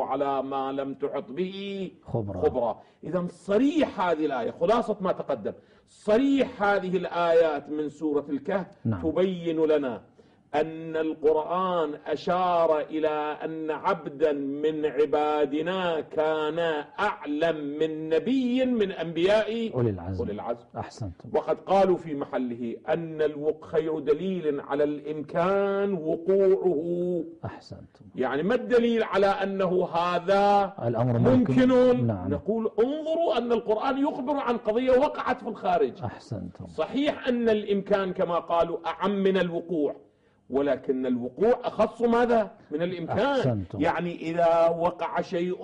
على ما لم تحط به خبرا. خبرا إذا صريح هذه الآية خلاصة ما تقدم صريح هذه الآيات من سورة الكهف نعم. تبين لنا أن القرآن أشار إلى أن عبدا من عبادنا كان أعلم من نبي من أنبياء أولي العزم. أولي العزم. أحسنتم. وقد قالوا في محله أن الوق خير دليل على الإمكان وقوعه. أحسنتم. يعني ما الدليل على أنه هذا الأمر ممكن؟ ممكن؟ نعم. نقول انظروا أن القرآن يخبر عن قضية وقعت في الخارج. أحسنتم. صحيح أن الإمكان كما قالوا أعم من الوقوع. ولكن الوقوع أخص ماذا؟ من الإمكان. أحسنتم. يعني إذا وقع شيء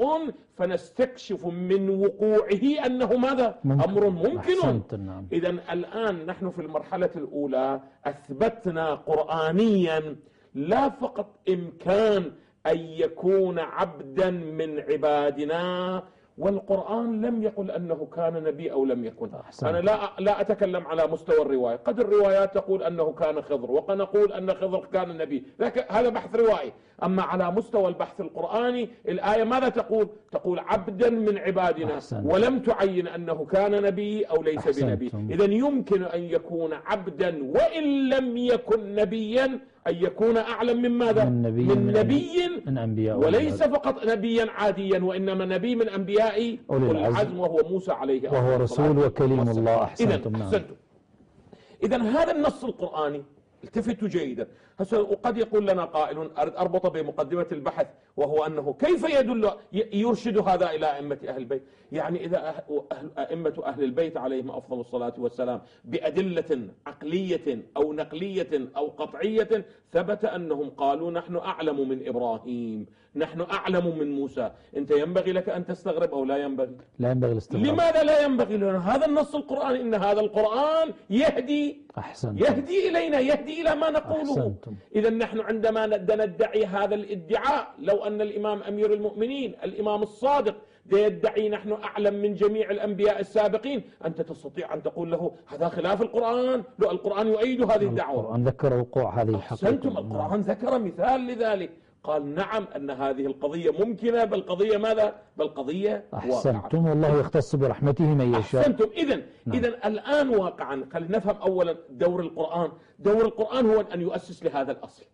فنستكشف من وقوعه أنه ماذا؟ ممكن. أمر ممكن. نعم. إذا الآن نحن في المرحلة الأولى أثبتنا قرآنيا لا فقط إمكان أن يكون عبدا من عبادنا والقرآن لم يقل أنه كان نبي أو لم يكن. أحسنت. أنا لا لا أتكلم على مستوى الرواية. قد الروايات تقول أنه كان خضر وقد نقول أن خضر كان نبي. لكن هذا بحث روائي. أما على مستوى البحث القرآني الآية ماذا تقول؟ تقول عبدا من عبادنا. أحسنت. ولم تعين أنه كان نبي أو ليس أحسنتم. بنبي إذا يمكن أن يكون عبدا وإن لم يكن نبيا أن يكون أعلم من ماذا من نبي من نبي من أنبياء وليس. فقط نبيا عاديا وإنما نبي من أنبياء أولي العزم. وهو موسى عليه وهو رسول وكليم. الله. أحسنتم، إذا نعم. إذا هذا النص القرآني التفتوا جيدا. هسه وقد يقول لنا قائل أرد أربط بمقدمة البحث وهو أنه كيف يدل يرشد هذا إلى أئمة أهل البيت؟ يعني إذا أه- أهل- أئمة أهل البيت عليهم أفضل الصلاة والسلام بأدلة عقلية أو نقلية أو قطعية ثبت أنهم قالوا نحن أعلم من إبراهيم نحن أعلم من موسى. أنت ينبغي لك أن تستغرب أو لا ينبغي؟ لا ينبغي الاستغراب. لماذا لا ينبغي لنا؟ هذا النص القرآني إن هذا القرآن يهدي أحسنتم. يهدي إلينا يهدي إلى ما نقوله. إذا نحن عندما ند- ندعي هذا الادعاء لو أن الإمام أمير المؤمنين الإمام الصادق يدعي نحن أعلم من جميع الأنبياء السابقين أنت تستطيع أن تقول له هذا خلاف القرآن لا القرآن يؤيد هذه الدعوة. القرآن ذكر وقوع هذه الحقيقة أحسنتم القرآن ذكر مثال لذلك. قال نعم أن هذه القضية ممكنة بل قضية ماذا؟ بل قضية واقعة. أحسنتم والله يختص برحمته من يشاء. أحسنتم. اذا نعم. اذا الآن واقعا خلينا نفهم اولا دور القرآن. دور القرآن هو أن يؤسس لهذا الأصل.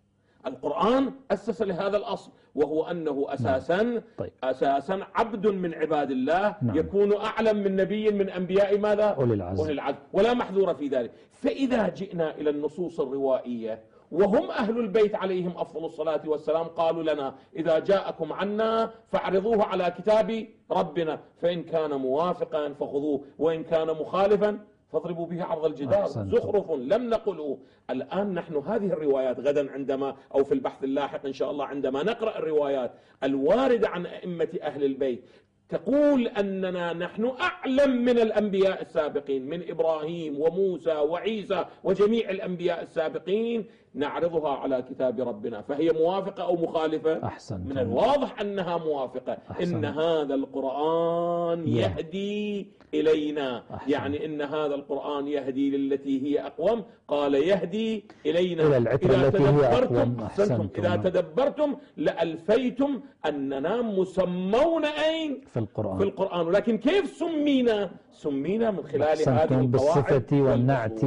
القرآن أسس لهذا الأصل وهو أنه أساسا طيب. أساسا عبد من عباد الله نعم. يكون أعلم من نبي من أنبياء ماذا؟ أولي العزم. أولي العزم. ولا محذور في ذلك. فإذا جئنا إلى النصوص الروائية وهم أهل البيت عليهم أفضل الصلاة والسلام. قالوا لنا إذا جاءكم عنا فاعرضوه على كتاب ربنا فإن كان موافقا فخذوه وإن كان مخالفا فاضربوا به عرض الجدار. زخرف لم نقله الآن نحن هذه الروايات غدا عندما أو في البحث اللاحق إن شاء الله عندما نقرأ الروايات الواردة عن أئمة أهل البيت تقول أننا نحن أعلم من الأنبياء السابقين من إبراهيم وموسى وعيسى وجميع الأنبياء السابقين نعرضها على كتاب ربنا فهي موافقة أو مخالفة أحسنتم. من الواضح أنها موافقة أحسنت. إن هذا القرآن يهدي. إلينا أحسنت. يعني إن هذا القرآن يهدي للتي هي أقوم قال يهدي إلينا إلى العترة إذا التي هي تدبرتم أقوم. أحسنتم. إذا تدبرتم لألفيتم أننا مسمون أين في القرآن في القرآن ولكن كيف سمينا سمينا من خلال هذه القواعد بالصفة والنعت.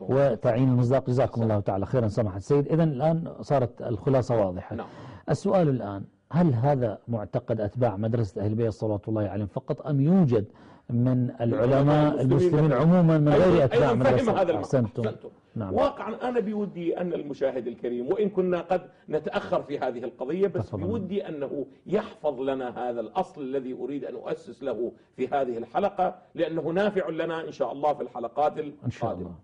وتعيين المصداق جزاكم الله تعالى خيرا سماحة السيد إذا الآن صارت الخلاصة واضحة نعم. السؤال الآن هل هذا معتقد أتباع مدرسة أهل البيت صلوات الله عليهم فقط أم يوجد من العلماء المسلمين عموما من غير أتباع مدرسة هذا. أحسنتم أحسنتم. نعم واقعا أنا بودي أن المشاهد الكريم وإن كنا قد نتأخر في هذه القضية بس تفضل. بودي أنه يحفظ لنا هذا الأصل الذي أريد أن أؤسس له في هذه الحلقة لأنه نافع لنا إن شاء الله في الحلقات القادمة إن شاء الله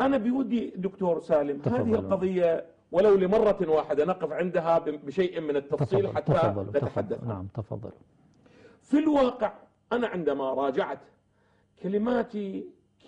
أنا بودي دكتور سالم تفضل. هذه القضية ولو لمرة واحدة نقف عندها بشيء من التفصيل تفضل حتى تفضل نتحدث تفضل نعم تفضل في الواقع أنا عندما راجعت كلمات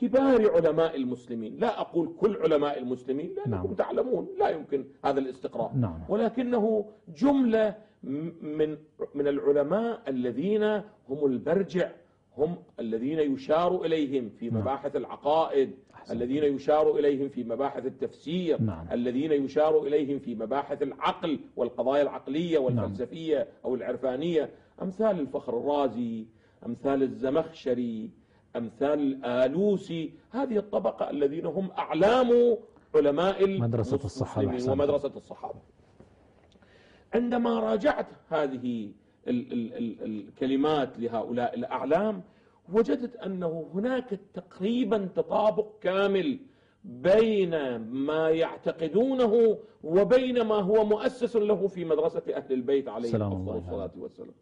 كبار علماء المسلمين لا أقول كل علماء المسلمين لأنكم نعم. تعلمون لا يمكن هذا الاستقراء نعم. ولكنه جملة من من العلماء الذين هم المرجع هم الذين يشار إليهم في نعم. مباحث العقائد أحسنت. الذين يشار إليهم في مباحث التفسير نعم. الذين يشار إليهم في مباحث العقل والقضايا العقلية والفلسفية أو العرفانية أمثال الفخر الرازي أمثال الزمخشري أمثال الآلوسي هذه الطبقة الذين هم أعلام علماء مدرسة الصحابة،. ومدرسة الصحابة عندما راجعت هذه الكلمات لهؤلاء الأعلام وجدت أنه هناك تقريبا تطابق كامل بين ما يعتقدونه وبين ما هو مؤسس له في مدرسة أهل البيت الله الصلاة والسلام.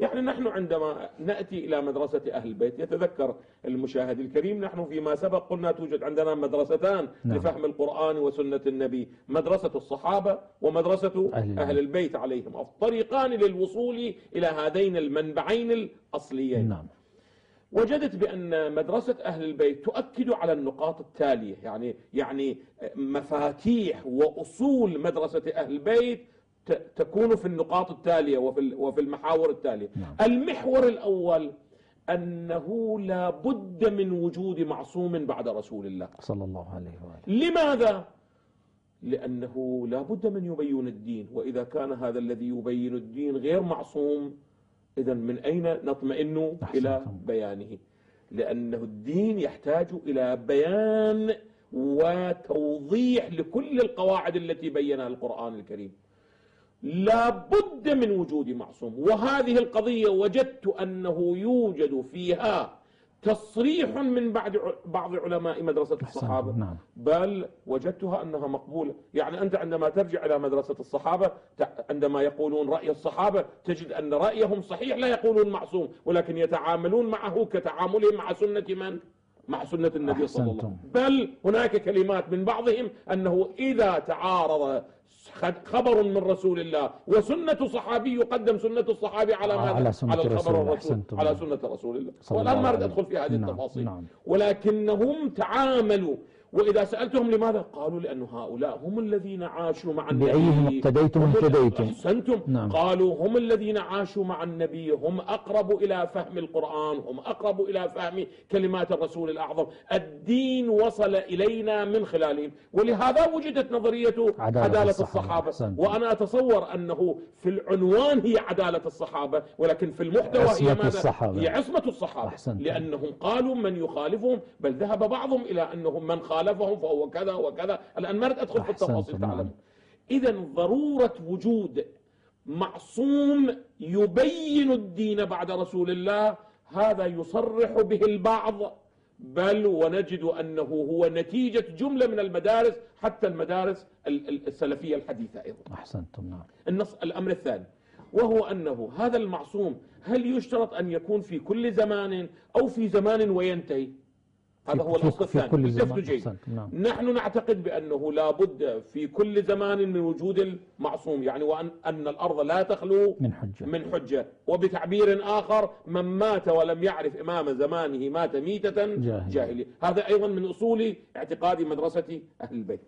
يعني نحن عندما نأتي إلى مدرسة أهل البيت يتذكر المشاهد الكريم نحن فيما سبق قلنا توجد عندنا مدرستان نعم. لفهم القرآن وسنة النبي مدرسة الصحابة ومدرسة أهل البيت. أهل البيت عليهم الطريقان للوصول إلى هذين المنبعين الأصليين نعم وجدت بأن مدرسة أهل البيت تؤكد على النقاط التالية يعني يعني مفاتيح وأصول مدرسة أهل البيت تكون في النقاط التالية وفي وفي المحاور التالية نعم. المحور الأول أنه لا بد من وجود معصوم بعد رسول الله صلى الله عليه وآله لماذا؟ لأنه لا بد من يبين الدين وإذا كان هذا الذي يبين الدين غير معصوم إذا من أين نطمئن. إلى بيانه لأنه الدين يحتاج إلى بيان وتوضيح لكل القواعد التي بينها القرآن الكريم لا بد من وجود معصوم. وهذه القضية وجدت أنه يوجد فيها تصريح من بعد بعض علماء مدرسة. الصحابة. نعم. بل وجدتها أنها مقبولة. يعني أنت عندما ترجع إلى مدرسة الصحابة عندما يقولون رأي الصحابة تجد أن رأيهم صحيح لا يقولون معصوم ولكن يتعاملون معه كتعاملهم مع سنة من؟ مع سنة النبي صلى الله عليه وسلم. بل هناك كلمات من بعضهم أنه إذا تعارض خبر من رسول الله وسنة صحابي يقدم سنة الصحابي على ماذا؟ على سنة على الله. الرسول. على سنة رسول الله والآن ما أريد أدخل في هذه نعم، التفاصيل نعم. ولكنهم تعاملوا وإذا سألتهم لماذا قالوا لأن هؤلاء هم الذين عاشوا مع النبي بأيهم اقتديتم اهتديتم. أحسنتم نعم. قالوا هم الذين عاشوا مع النبي هم أقرب إلى فهم القرآن هم أقرب إلى فهم كلمات الرسول الأعظم الدين وصل إلينا من خلالهم ولهذا وجدت نظرية عدالة عدالة, الصحابة. الصحابة. وأنا أتصور أنه في العنوان هي عدالة الصحابة ولكن في المحتوى هي عصمة ماذا الصحابة. هي عصمة الصحابة أحسنتم. لأنهم قالوا من يخالفهم بل ذهب بعضهم إلى أنهم من خالفهم فهو كذا وكذا. الآن ما أدخل في التفاصيل. تعلم. إذا ضرورة وجود معصوم يبين الدين بعد رسول الله. هذا يصرح به البعض. بل ونجد أنه هو نتيجة جملة من المدارس حتى المدارس ال- ال- السلفية الحديثة أيضا. أحسنتم نعم النص الأمر الثاني وهو أنه هذا المعصوم هل يشترط أن يكون في كل زمان أو في زمان وينتهي؟ هذا هو الأصل في الثاني كل زمان جيد. نعم نحن نعتقد بأنه لا بد في كل زمان من وجود المعصوم يعني وأن أن الأرض لا تخلو من حجة من حجة وبتعبير آخر من مات ولم يعرف إمام زمانه مات ميتة جاهلية. جاهلية هذا أيضا من أصول اعتقاد مدرسة أهل البيت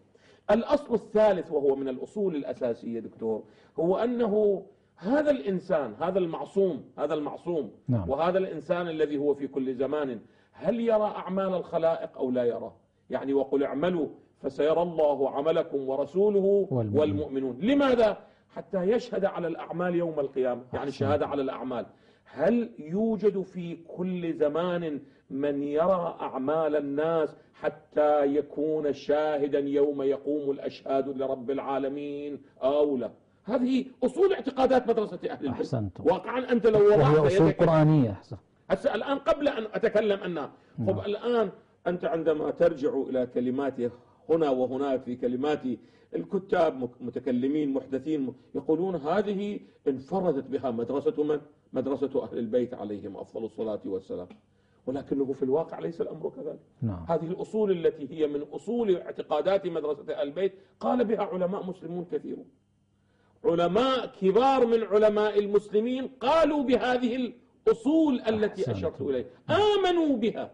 الأصل الثالث وهو من الأصول الأساسية دكتور هو أنه هذا الإنسان هذا المعصوم هذا المعصوم نعم. وهذا الإنسان الذي هو في كل زمان هل يرى أعمال الخلائق أو لا يرى يعني وقل اعملوا فسيرى الله عملكم ورسوله والمؤمنون. والمؤمنون لماذا؟ حتى يشهد على الأعمال يوم القيامة يعني. الشهادة على الأعمال هل يوجد في كل زمان من يرى أعمال الناس حتى يكون شاهدا يوم يقوم الأشهاد لرب العالمين أو لا هذه أصول اعتقادات مدرسة أهل البيت أحسنتم. واقعا أنت لو وضعت أصول قرآنية أحسن هسه الآن قبل أن أتكلم عنها خب نعم. الآن أنت عندما ترجع إلى كلمات هنا وهناك في كلمات الكتاب متكلمين محدثين يقولون هذه انفردت بها مدرسة من؟ مدرسة أهل البيت عليهم أفضل الصلاة والسلام ولكنه في الواقع ليس الأمر كذلك نعم هذه الأصول التي هي من أصول اعتقادات مدرسة أهل البيت قال بها علماء مسلمون كثيرون علماء كبار من علماء المسلمين قالوا بهذه الأصول التي. أشرت إليه آمنوا بها.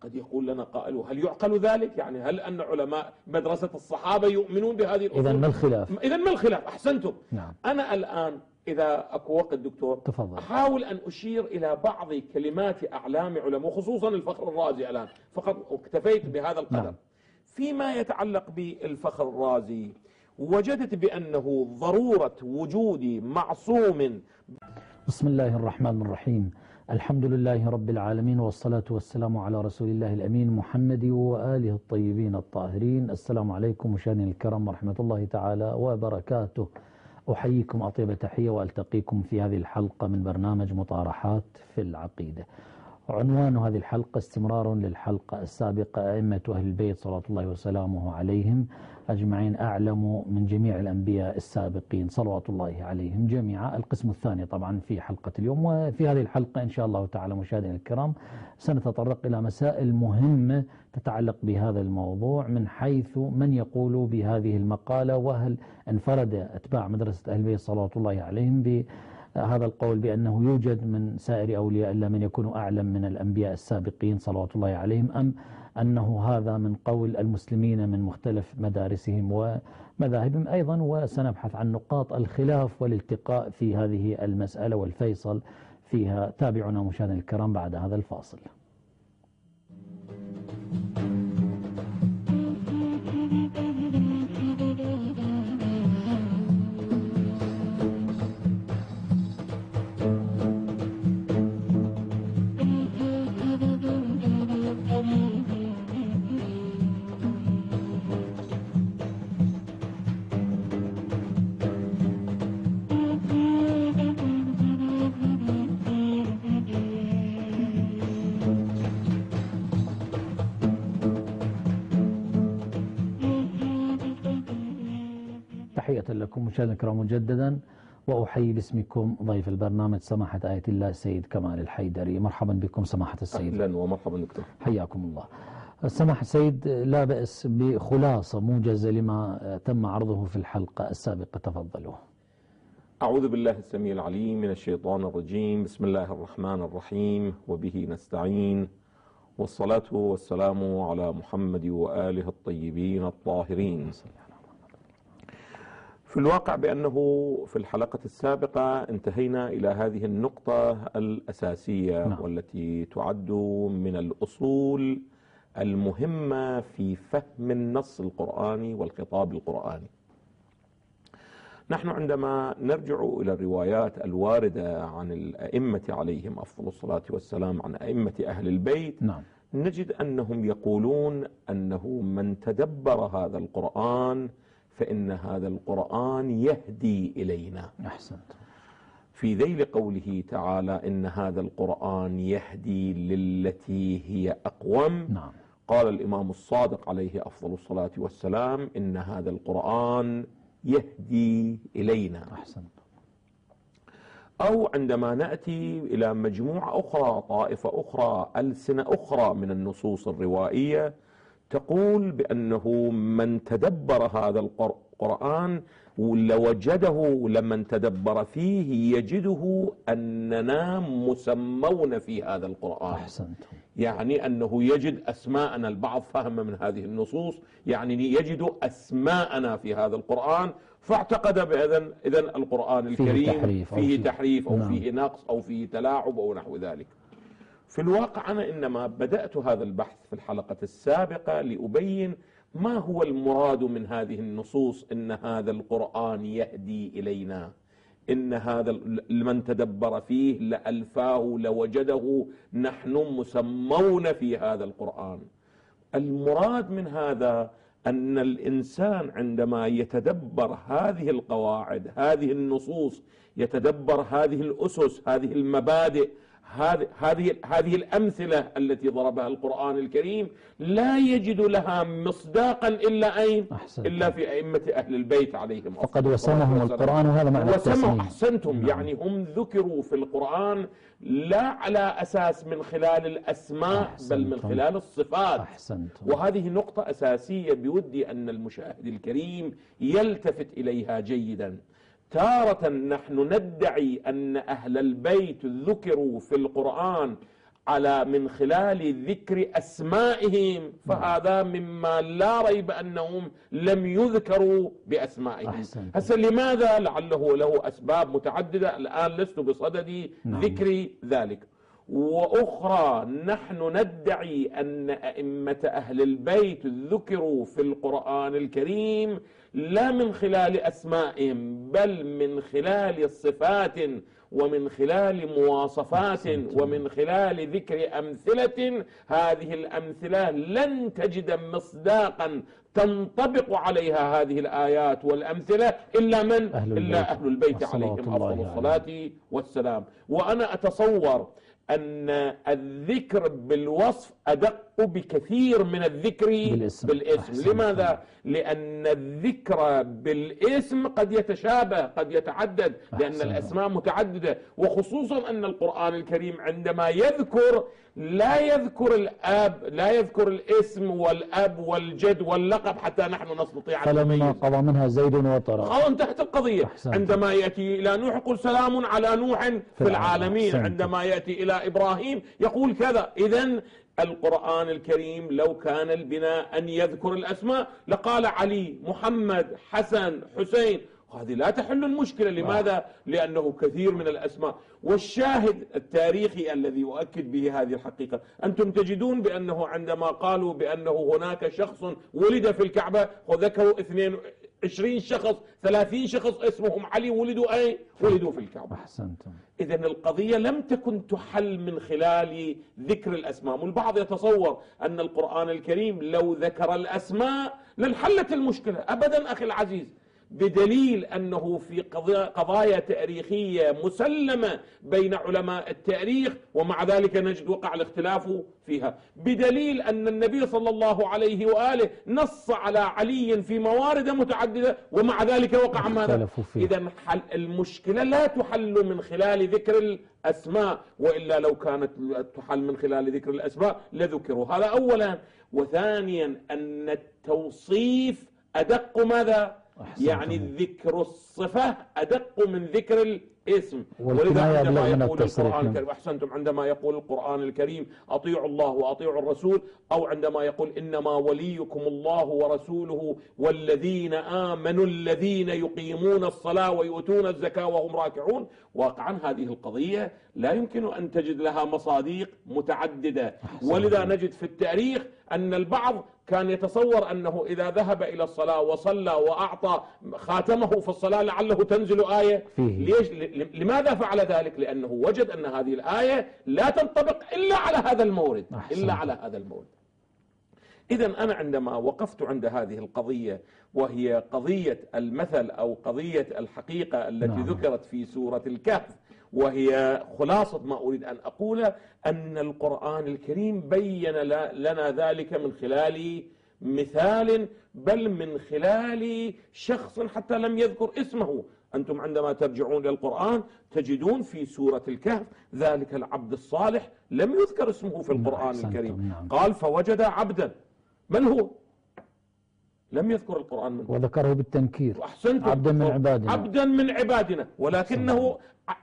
قد يقول لنا قائل هل يعقل ذلك؟ يعني هل أن علماء مدرسة الصحابة يؤمنون بهذه الأصول؟ إذا ما الخلاف؟ إذا ما الخلاف؟ أحسنتم. نعم. أنا الآن إذا أكو وقت دكتور تفضل. أحاول أن أشير إلى بعض كلمات أعلام علماء وخصوصا الفخر الرازي الآن. فقط اكتفيت بهذا القدر. نعم. فيما يتعلق بالفخر الرازي وجدت بأنه ضرورة وجود معصوم. بسم الله الرحمن الرحيم الحمد لله رب العالمين والصلاة والسلام على رسول الله الأمين محمد وآله الطيبين الطاهرين السلام عليكم مشاهدينا الكرام ورحمة الله تعالى وبركاته أحييكم أطيب تحية وألتقيكم في هذه الحلقة من برنامج مطارحات في العقيدة عنوان هذه الحلقة استمرار للحلقة السابقة أئمة أهل البيت صلى الله وسلامه عليهم أجمعين أعلم من جميع الأنبياء السابقين. صلوات الله عليهم جميعا. القسم الثاني طبعا في حلقة اليوم وفي هذه الحلقة إن شاء الله تعالى مشاهدينا الكرام سنتطرق إلى مسائل مهمة تتعلق بهذا الموضوع من حيث من يقول بهذه المقالة وهل انفرد أتباع مدرسة أهل البيت صلوات الله عليهم بهذا القول بأنه يوجد من سائر أولياء الله من يكون أعلم من الأنبياء السابقين صلوات الله عليهم أم أنه هذا من قول المسلمين من مختلف مدارسهم ومذاهبهم أيضا وسنبحث عن نقاط الخلاف والالتقاء في هذه المسألة والفيصل فيها. تابعنا مشاهدينا الكرام بعد هذا الفاصل. لكم مشاهدينا الكرام مجددا وأحيي باسمكم ضيف البرنامج سماحة آية الله السيد كمال الحيدري. مرحبا بكم سماحة السيد. أهلا ومرحبا دكتور. حياكم الله. سماحة السيد لا بأس بخلاصة موجزة لما تم عرضه في الحلقة السابقة. تفضلوا. أعوذ بالله السميع العليم من الشيطان الرجيم. بسم الله الرحمن الرحيم. وبه نستعين. والصلاة والسلام على محمد وآله الطيبين الطاهرين. في الواقع بأنه في الحلقة السابقة انتهينا إلى هذه النقطة الأساسية نعم. والتي تعد من الأصول المهمة في فهم النص القرآني والخطاب القرآني نحن عندما نرجع إلى الروايات الواردة عن الأئمة عليهم أفضل الصلاة والسلام عن أئمة أهل البيت نعم نجد أنهم يقولون أنه من تدبر هذا القرآن فإن هذا القرآن يهدي إلينا. أحسنت. في ذيل قوله تعالى إن هذا القرآن يهدي للتي هي أقوم. نعم. قال الإمام الصادق عليه أفضل الصلاة والسلام إن هذا القرآن يهدي إلينا. أحسنت. أو عندما نأتي إلى مجموعة أخرى طائفة أخرى ألسنة أخرى من النصوص الروائية تقول بأنه من تدبر هذا القر- القرآن لوجده لمن تدبر فيه يجده أننا مسمون في هذا القرآن. أحسنت يعني أنه يجد أسماءنا البعض فهم من هذه النصوص يعني يجد أسماءنا في هذا القرآن فاعتقد بإذن إذن القرآن فيه الكريم تحريف أو فيه فيه- تحريف أو نعم. فيه نقص أو فيه تلاعب أو نحو ذلك. في الواقع أنا إنما بدأت هذا البحث في الحلقة السابقة لأبين ما هو المراد من هذه النصوص إن هذا القرآن يهدي إلينا. إن هذا ال- من تدبر فيه لألفاه لوجده نحن مسمون في هذا القرآن. المراد من هذا أن الإنسان عندما يتدبر هذه القواعد هذه النصوص يتدبر هذه الأسس هذه المبادئ هذه هذه هذه الأمثلة التي ضربها القرآن الكريم لا يجد لها مصداقا إلا أين؟ أحسنت. إلا في أئمة أهل البيت عليهم فقد وسمهم. القرآن وهذا معنى وسموا التسمية أحسنتم نعم. يعني هم ذكروا في القرآن لا على أساس من خلال الأسماء بل من أحسنتم. خلال الصفات أحسنت وهذه نقطة أساسية بودي أن المشاهد الكريم يلتفت إليها جيدا تارة نحن ندعي أن أهل البيت ذكروا في القرآن على من خلال ذكر أسمائهم فهذا مما لا ريب أنهم لم يذكروا بأسمائهم. هسه لماذا لعله له أسباب متعددة الآن لست بصدد نعم. ذكر ذلك وأخرى نحن ندعي أن أئمة أهل البيت ذكروا في القرآن الكريم لا من خلال أسمائهم بل من خلال صفات ومن خلال مواصفات ومن خلال ذكر أمثلة هذه الأمثلة لن تجد مصداقا تنطبق عليها هذه الآيات والأمثلة إلا من؟ أهل. إلا أهل البيت عليهم الله أفضل. الصلاة والسلام وأنا أتصور أن الذكر بالوصف أدق بكثير من الذكر بالاسم. بالاسم. لماذا؟ لأن الذكر بالاسم قد يتشابه قد يتعدد لأن. الأسماء متعددة وخصوصا أن القرآن الكريم عندما يذكر لا يذكر الأب لا يذكر الاسم والأب والجد واللقب حتى نحن نستطيع فلما نميز قضى منها زيد وطرا خلاص انتهت القضية أحسنت. عندما يأتي إلى نوح يقول سلام على نوح في, العالمين. العالمين أحسنت. عندما يأتي إلى إبراهيم يقول كذا إذا القرآن الكريم لو كان البناء أن يذكر الأسماء لقال علي محمد حسن حسين هذه لا تحل المشكلة. لماذا؟ لأنه كثير من الأسماء والشاهد التاريخي الذي يؤكد به هذه الحقيقة. أنتم تجدون بأنه عندما قالوا بأنه هناك شخص ولد في الكعبة وذكروا 22 شخص 30 شخص اسمهم علي ولدوا أين؟ ولدوا في الكعبة. أحسنتم. إذا القضية لم تكن تحل من خلال ذكر الأسماء. والبعض يتصور أن القرآن الكريم لو ذكر الأسماء لانحلت المشكلة. أبدا أخي العزيز بدليل أنه في قضايا- تاريخية مسلمة بين علماء التاريخ ومع ذلك نجد وقع الاختلاف فيها بدليل أن النبي صلى الله عليه وآله نص على علي في موارد متعددة ومع ذلك وقع ماذا. إذا المشكلة لا تحل من خلال ذكر الأسماء وإلا لو كانت تحل من خلال ذكر الأسماء لذكروا هذا أولا وثانيا أن التوصيف أدق ماذا. يعني ذكر الصفة أدق من ذكر الاسم والكناية عندما يقول. القرآن. الكريم أحسنتم عندما يقول القرآن الكريم أطيعوا الله وأطيعوا الرسول أو عندما يقول إنما وليكم الله ورسوله والذين آمنوا الذين يقيمون الصلاة ويؤتون الزكاة وهم راكعون واقعا هذه القضية لا يمكن أن تجد لها مصاديق متعددة. ولذا نجد في التاريخ أن البعض كان يتصور أنه إذا ذهب إلى الصلاة وصلى وأعطى خاتمه في الصلاة لعله تنزل آية فيه. ليش لماذا فعل ذلك لأنه وجد أن هذه الآية لا تنطبق إلا على هذا المورد أحسنت. إلا على هذا المورد إذا أنا عندما وقفت عند هذه القضية وهي قضية المثل أو قضية الحقيقة التي نعم. ذكرت في سورة الكهف وهي خلاصة ما أريد أن أقوله أن القرآن الكريم بين لنا ذلك من خلال مثال بل من خلال شخص حتى لم يذكر اسمه. أنتم عندما ترجعون إلى القرآن تجدون في سورة الكهف ذلك العبد الصالح لم يذكر اسمه في نعم، القرآن الكريم. نعم. قال فوجد عبدا. من هو؟ لم يذكر القرآن من هو وذكره بالتنكير. أحسنتم عبدا من عبادنا. عبدا من عبادنا. ولكنه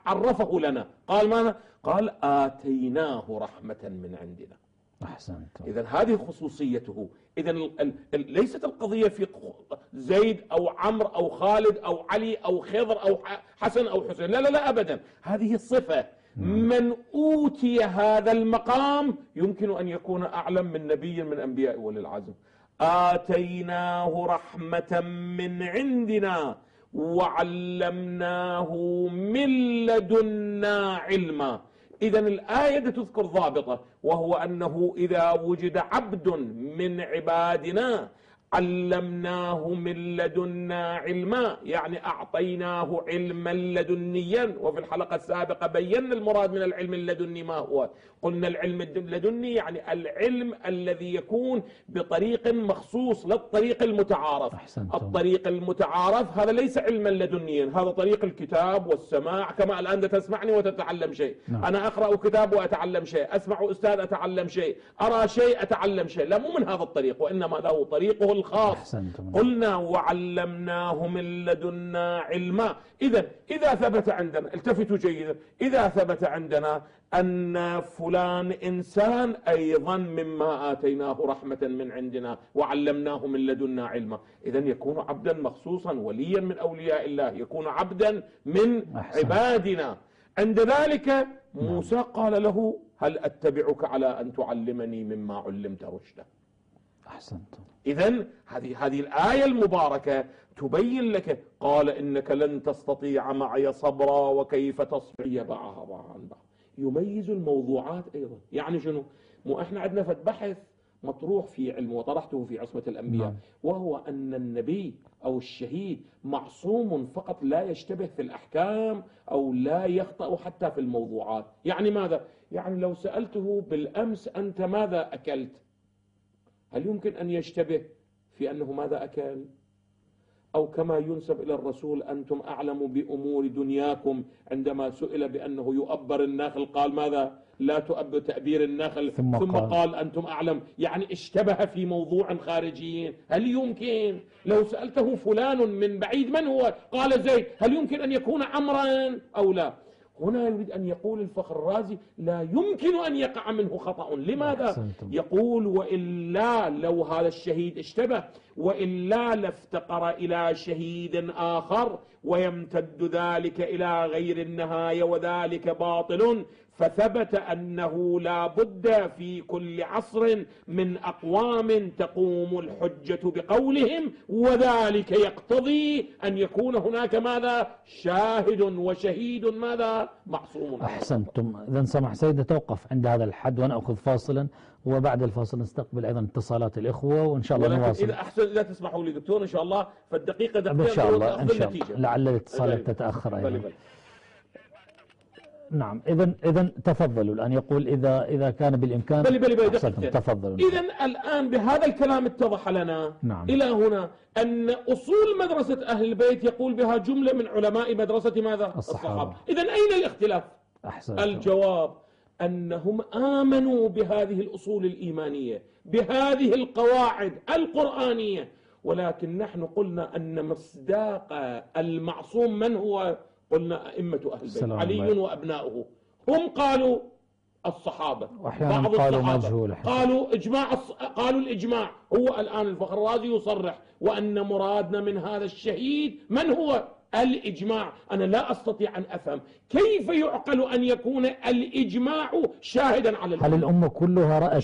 عرفه لنا. قال ماذا؟ قال آتيناه رحمة من عندنا. أحسنتم إذا هذه خصوصيته. إذا ليست القضية في زيد أو عمرو أو خالد أو علي أو خضر أو حسن أو حسين. لا لا لا أبدا. هذه الصفة من أوتي هذا المقام يمكن أن يكون أعلم من نبي من أنبياء أولي العزم. آتيناه رحمة من عندنا. وعلمناه من لدنا علما. إذا الآية تذكر ضابطة وهو أنه إذا وجد عبد من عبادنا علمناه من لدنا علما يعني أعطيناه علما لدنيا. وفي الحلقة السابقة بينا المراد من العلم اللدني ما هو. قلنا العلم اللدني يعني العلم الذي يكون بطريق مخصوص لا الطريق المتعارف. أحسنتم. الطريق المتعارف هذا ليس علما لدنيا هذا طريق الكتاب والسماع. كما الآن تسمعني وتتعلم شيء. نعم. أنا أقرأ كتاب وأتعلم شيء. أسمع أستاذ أتعلم شيء. أرى شيء أتعلم شيء. لا مو من هذا الطريق وإنما له طريقه الخاص قلنا وعلمناه من لدنا علما. إذا إذا ثبت عندنا التفتوا جيدا إذا ثبت عندنا أن فلان إنسان أيضا مما آتيناه رحمة من عندنا وعلمناه من لدنا علما. إذا يكون عبدا مخصوصا وليا من أولياء الله يكون عبدا من أحسن. عبادنا. عند ذلك موسى قال له هل أتبعك على أن تعلمني مما علمت رشدا؟ أحسنتم إذا هذه هذه الآية المباركة تبين لك قال إنك لن تستطيع معي صبرا وكيف تصبر بعضها عن بعض يميز الموضوعات أيضا يعني شنو مو إحنا عندنا فد بحث مطروح في علم وطرحته في عصمة الأنبياء نعم. وهو أن النبي أو الشهيد معصوم فقط لا يشتبه في الأحكام أو لا يخطأ حتى في الموضوعات يعني ماذا؟ يعني لو سألته بالأمس أنت ماذا أكلت؟ هل يمكن أن يشتبه في أنه ماذا أكل؟ أو كما ينسب إلى الرسول أنتم أعلم بأمور دنياكم عندما سئل بأنه يؤبر النخل قال ماذا؟ لا تؤبر تأبير النخل. ثم ثم قال. قال أنتم أعلم. يعني اشتبه في موضوع خارجي هل يمكن؟ لو سألته فلان من بعيد من هو؟ قال زيد هل يمكن أن يكون عمرا أو لا؟ هنا يريد أن يقول الفخر الرازي لا يمكن أن يقع منه خطأ. لماذا. يقول وإلا لو هذا الشهيد اشتبه وإلا لافتقر إلى شهيد آخر ويمتد ذلك إلى غير النهاية وذلك باطل. فثبت أنه لا بد في كل عصر من أقوام تقوم الحجة بقولهم وذلك يقتضي أن يكون هناك ماذا؟ شاهد وشهيد ماذا؟ معصوم. أحسنتم. إذا سمح سيد نتوقف عند هذا الحد ونأخذ فاصلا وبعد الفاصل نستقبل أيضا اتصالات الإخوة وإن شاء الله نواصل. إذا أحسن إذا تسمحوا لي دكتور إن شاء الله فالدقيقة دقيقة إن شاء الله إن أخذ شاء. الله. لعل الاتصالات بلي. تتأخر بلي أيضا. بلي. نعم إذا إذا تفضلوا الآن يقول إذا إذا كان بالإمكان بلي بلي بلي. تفضلوا إذا الآن بهذا الكلام اتضح لنا نعم. إلى هنا أن أصول مدرسة أهل البيت يقول بها جملة من علماء مدرسة ماذا؟ الصحابة. إذا أين الاختلاف؟ أحسنتم الجواب أنهم آمنوا بهذه الأصول الإيمانية بهذه القواعد القرآنية ولكن نحن قلنا أن مصداق المعصوم من هو قلنا أئمة أهل البيت علي. وأبناؤه هم قالوا الصحابة وأحيانا بعض قالوا الصحابة مجهول. قالوا إجماع. قالوا الإجماع هو الآن الفخر الرازي يصرح وأن مرادنا من هذا الشهيد من هو الإجماع أنا لا أستطيع أن أفهم. كيف يعقل أن يكون الإجماع شاهدا على هل الأمة؟ الأمة كلها رأت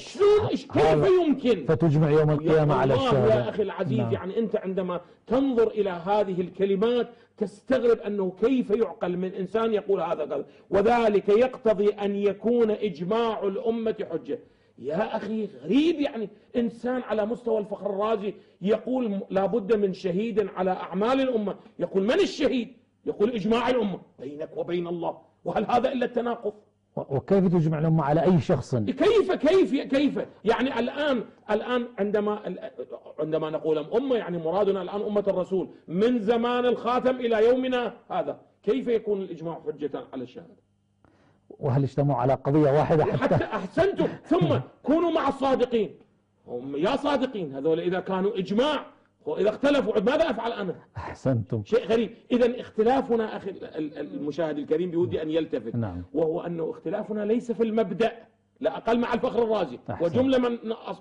كيف يمكن؟ فتجمع يوم يا القيامة على الشهادة يا أخي العزيز نعم. يعني أنت عندما تنظر إلى هذه الكلمات تستغرب أنه كيف يعقل من إنسان يقول هذا كذا. وذلك يقتضي أن يكون إجماع الأمة حجة. يا أخي غريب يعني إنسان على مستوى الفخر الرازي يقول لابد من شهيد على أعمال الأمة. يقول من الشهيد؟ يقول إجماع الأمة. بينك وبين الله. وهل هذا إلا التناقض؟ وكيف تجمع الأمة على أي شخص؟ كيف كيف كيف؟ يعني الآن الآن عندما عندما نقول أمة يعني مرادنا الآن أمة الرسول من زمان الخاتم إلى يومنا هذا كيف يكون الإجماع حجة على الشهادة؟ وهل اجتمعوا على قضية واحدة حتى حتى أحسنتم ثم كونوا مع الصادقين. هم يا صادقين هذول إذا كانوا إجماع وإذا اختلفوا ماذا أفعل أنا؟ أحسنتم. شيء غريب. إذا اختلافنا أخي ال- ال- المشاهد الكريم بودي أن يلتفت. نعم. وهو أنه اختلافنا ليس في المبدأ لا أقل مع الفخر الرازي أحسن. وجملة من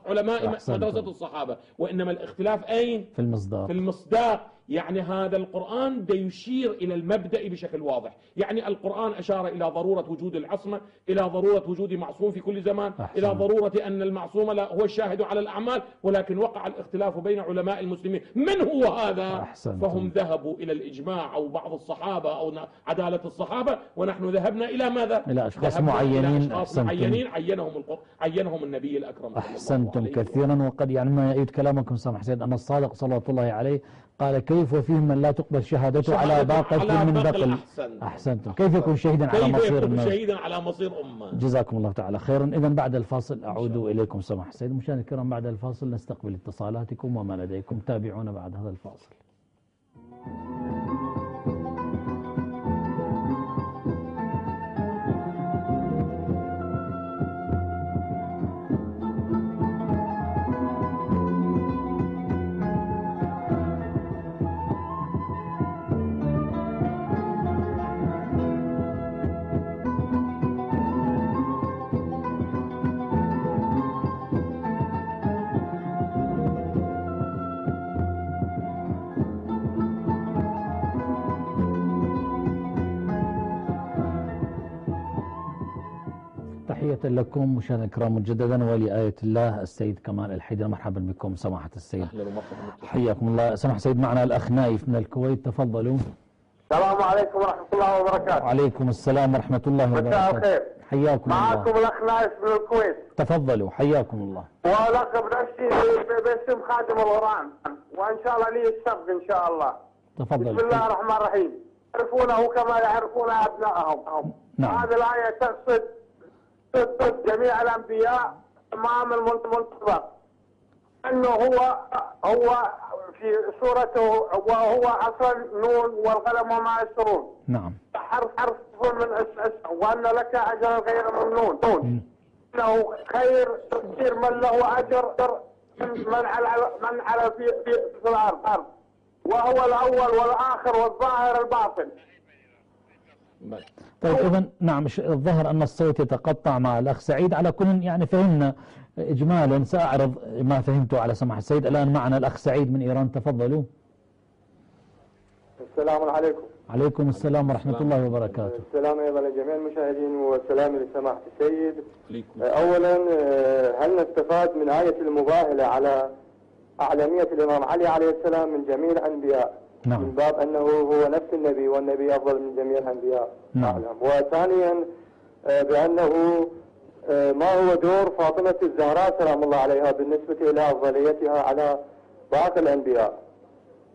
علماء أحسنتم. مدرسة الصحابة. وإنما الاختلاف أين؟ في المصداق. في المصداق. يعني هذا القرآن يشير إلى المبدأ بشكل واضح يعني القرآن أشار إلى ضرورة وجود العصمة إلى ضرورة وجود معصوم في كل زمان أحسن. إلى ضرورة أن المعصوم لا هو الشاهد على الأعمال ولكن وقع الاختلاف بين علماء المسلمين من هو هذا أحسنتم. فهم ذهبوا إلى الإجماع أو بعض الصحابة أو عدالة الصحابة ونحن ذهبنا إلى ماذا إلى أشخاص معينين. إلى أشخاص أحسنتم. معينين عينهم القر... عينهم النبي الأكرم أحسنتم كثيرا وقد يعني ما يؤيد كلامكم سامح حسين أن الصادق صلى الله عليه قال كيف وفيهم من لا تقبل شهادته على باقة من بقل. أحسنتم. كيف يكون شهيدا على كيف مصير يكون الناس شهيدا على مصير أمة؟ جزاكم الله تعالى خيرا. إذا بعد الفاصل أعود إليكم سماح سيد. مشاهدينا الكرام بعد الفاصل نستقبل اتصالاتكم وما لديكم. تابعونا بعد هذا الفاصل. تحية لكم مشاهدينا الكرام مجددا ولآية الله السيد كمال الحيدر مرحبا بكم سماحة السيد. ومرحبا حياكم الله. سماحة السيد معنا الأخ نايف من الكويت تفضلوا. السلام عليكم ورحمة الله وبركاته. وعليكم السلام ورحمة الله مساء وبركاته. الخير. حياكم معكم الله. الأخ نايف من الكويت. تفضلوا. حياكم الله. ولقب نفسي باسم خادم القرآن. وإن شاء الله لي السبق إن شاء الله. تفضل بسم الله الرحمن الرحيم. يعرفونه كما يعرفون أبنائهم نعم. هذه الآية تقصد تقصد جميع الأنبياء أمام المنتظر. أنه هو هو في سورته وهو أصل نون والقلم وما يسرون نعم. حرف حرف من وأن لك أجر غير ممنون. أنه خير تصير من له أجر من على من على في في, في الأرض. وهو الأول والآخر والظاهر الباطن. طيب إذا نعم الظهر أن الصوت يتقطع مع الأخ سعيد. على كل يعني فهمنا إجمالا سأعرض ما فهمته على سماحة السيد. الآن معنا الأخ سعيد من إيران. تفضلوا. السلام عليكم. عليكم السلام ورحمة الله وبركاته. السلام أيضا لجميع المشاهدين والسلام لسماحة السيد. عليكم اولا آه، هل نستفاد من آية المباهلة على اعلميه الإمام علي عليه السلام من جميع الأنبياء؟ نعم. من باب أنه هو نفس النبي والنبي أفضل من جميع الأنبياء نعم. أعلم. وثانيا آه، بأنه آه، ما هو دور فاطمة الزهراء سلام الله عليها بالنسبة إلى أفضليتها على باقي الأنبياء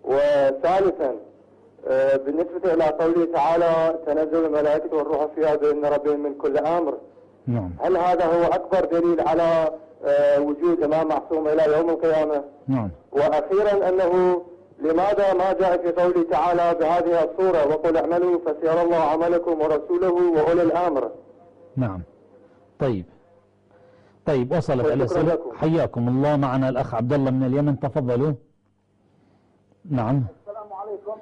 وثالثا آه، بالنسبة إلى قوله تعالى تنزل الملائكة والروح فيها بإذن ربهم من كل أمر نعم هل هذا هو أكبر دليل على وجود إمام معصوم إلى يوم القيامة نعم وأخيرا أنه لماذا ما جاء في قوله تعالى بهذه الصورة؟ وقل اعملوا فسيرى الله عملكم ورسوله وأولي الأمر. نعم. طيب. طيب وصلت شكراً الأسئلة. حياكم الله. معنا الأخ عبد الله من اليمن. تفضلوا. نعم. السلام عليكم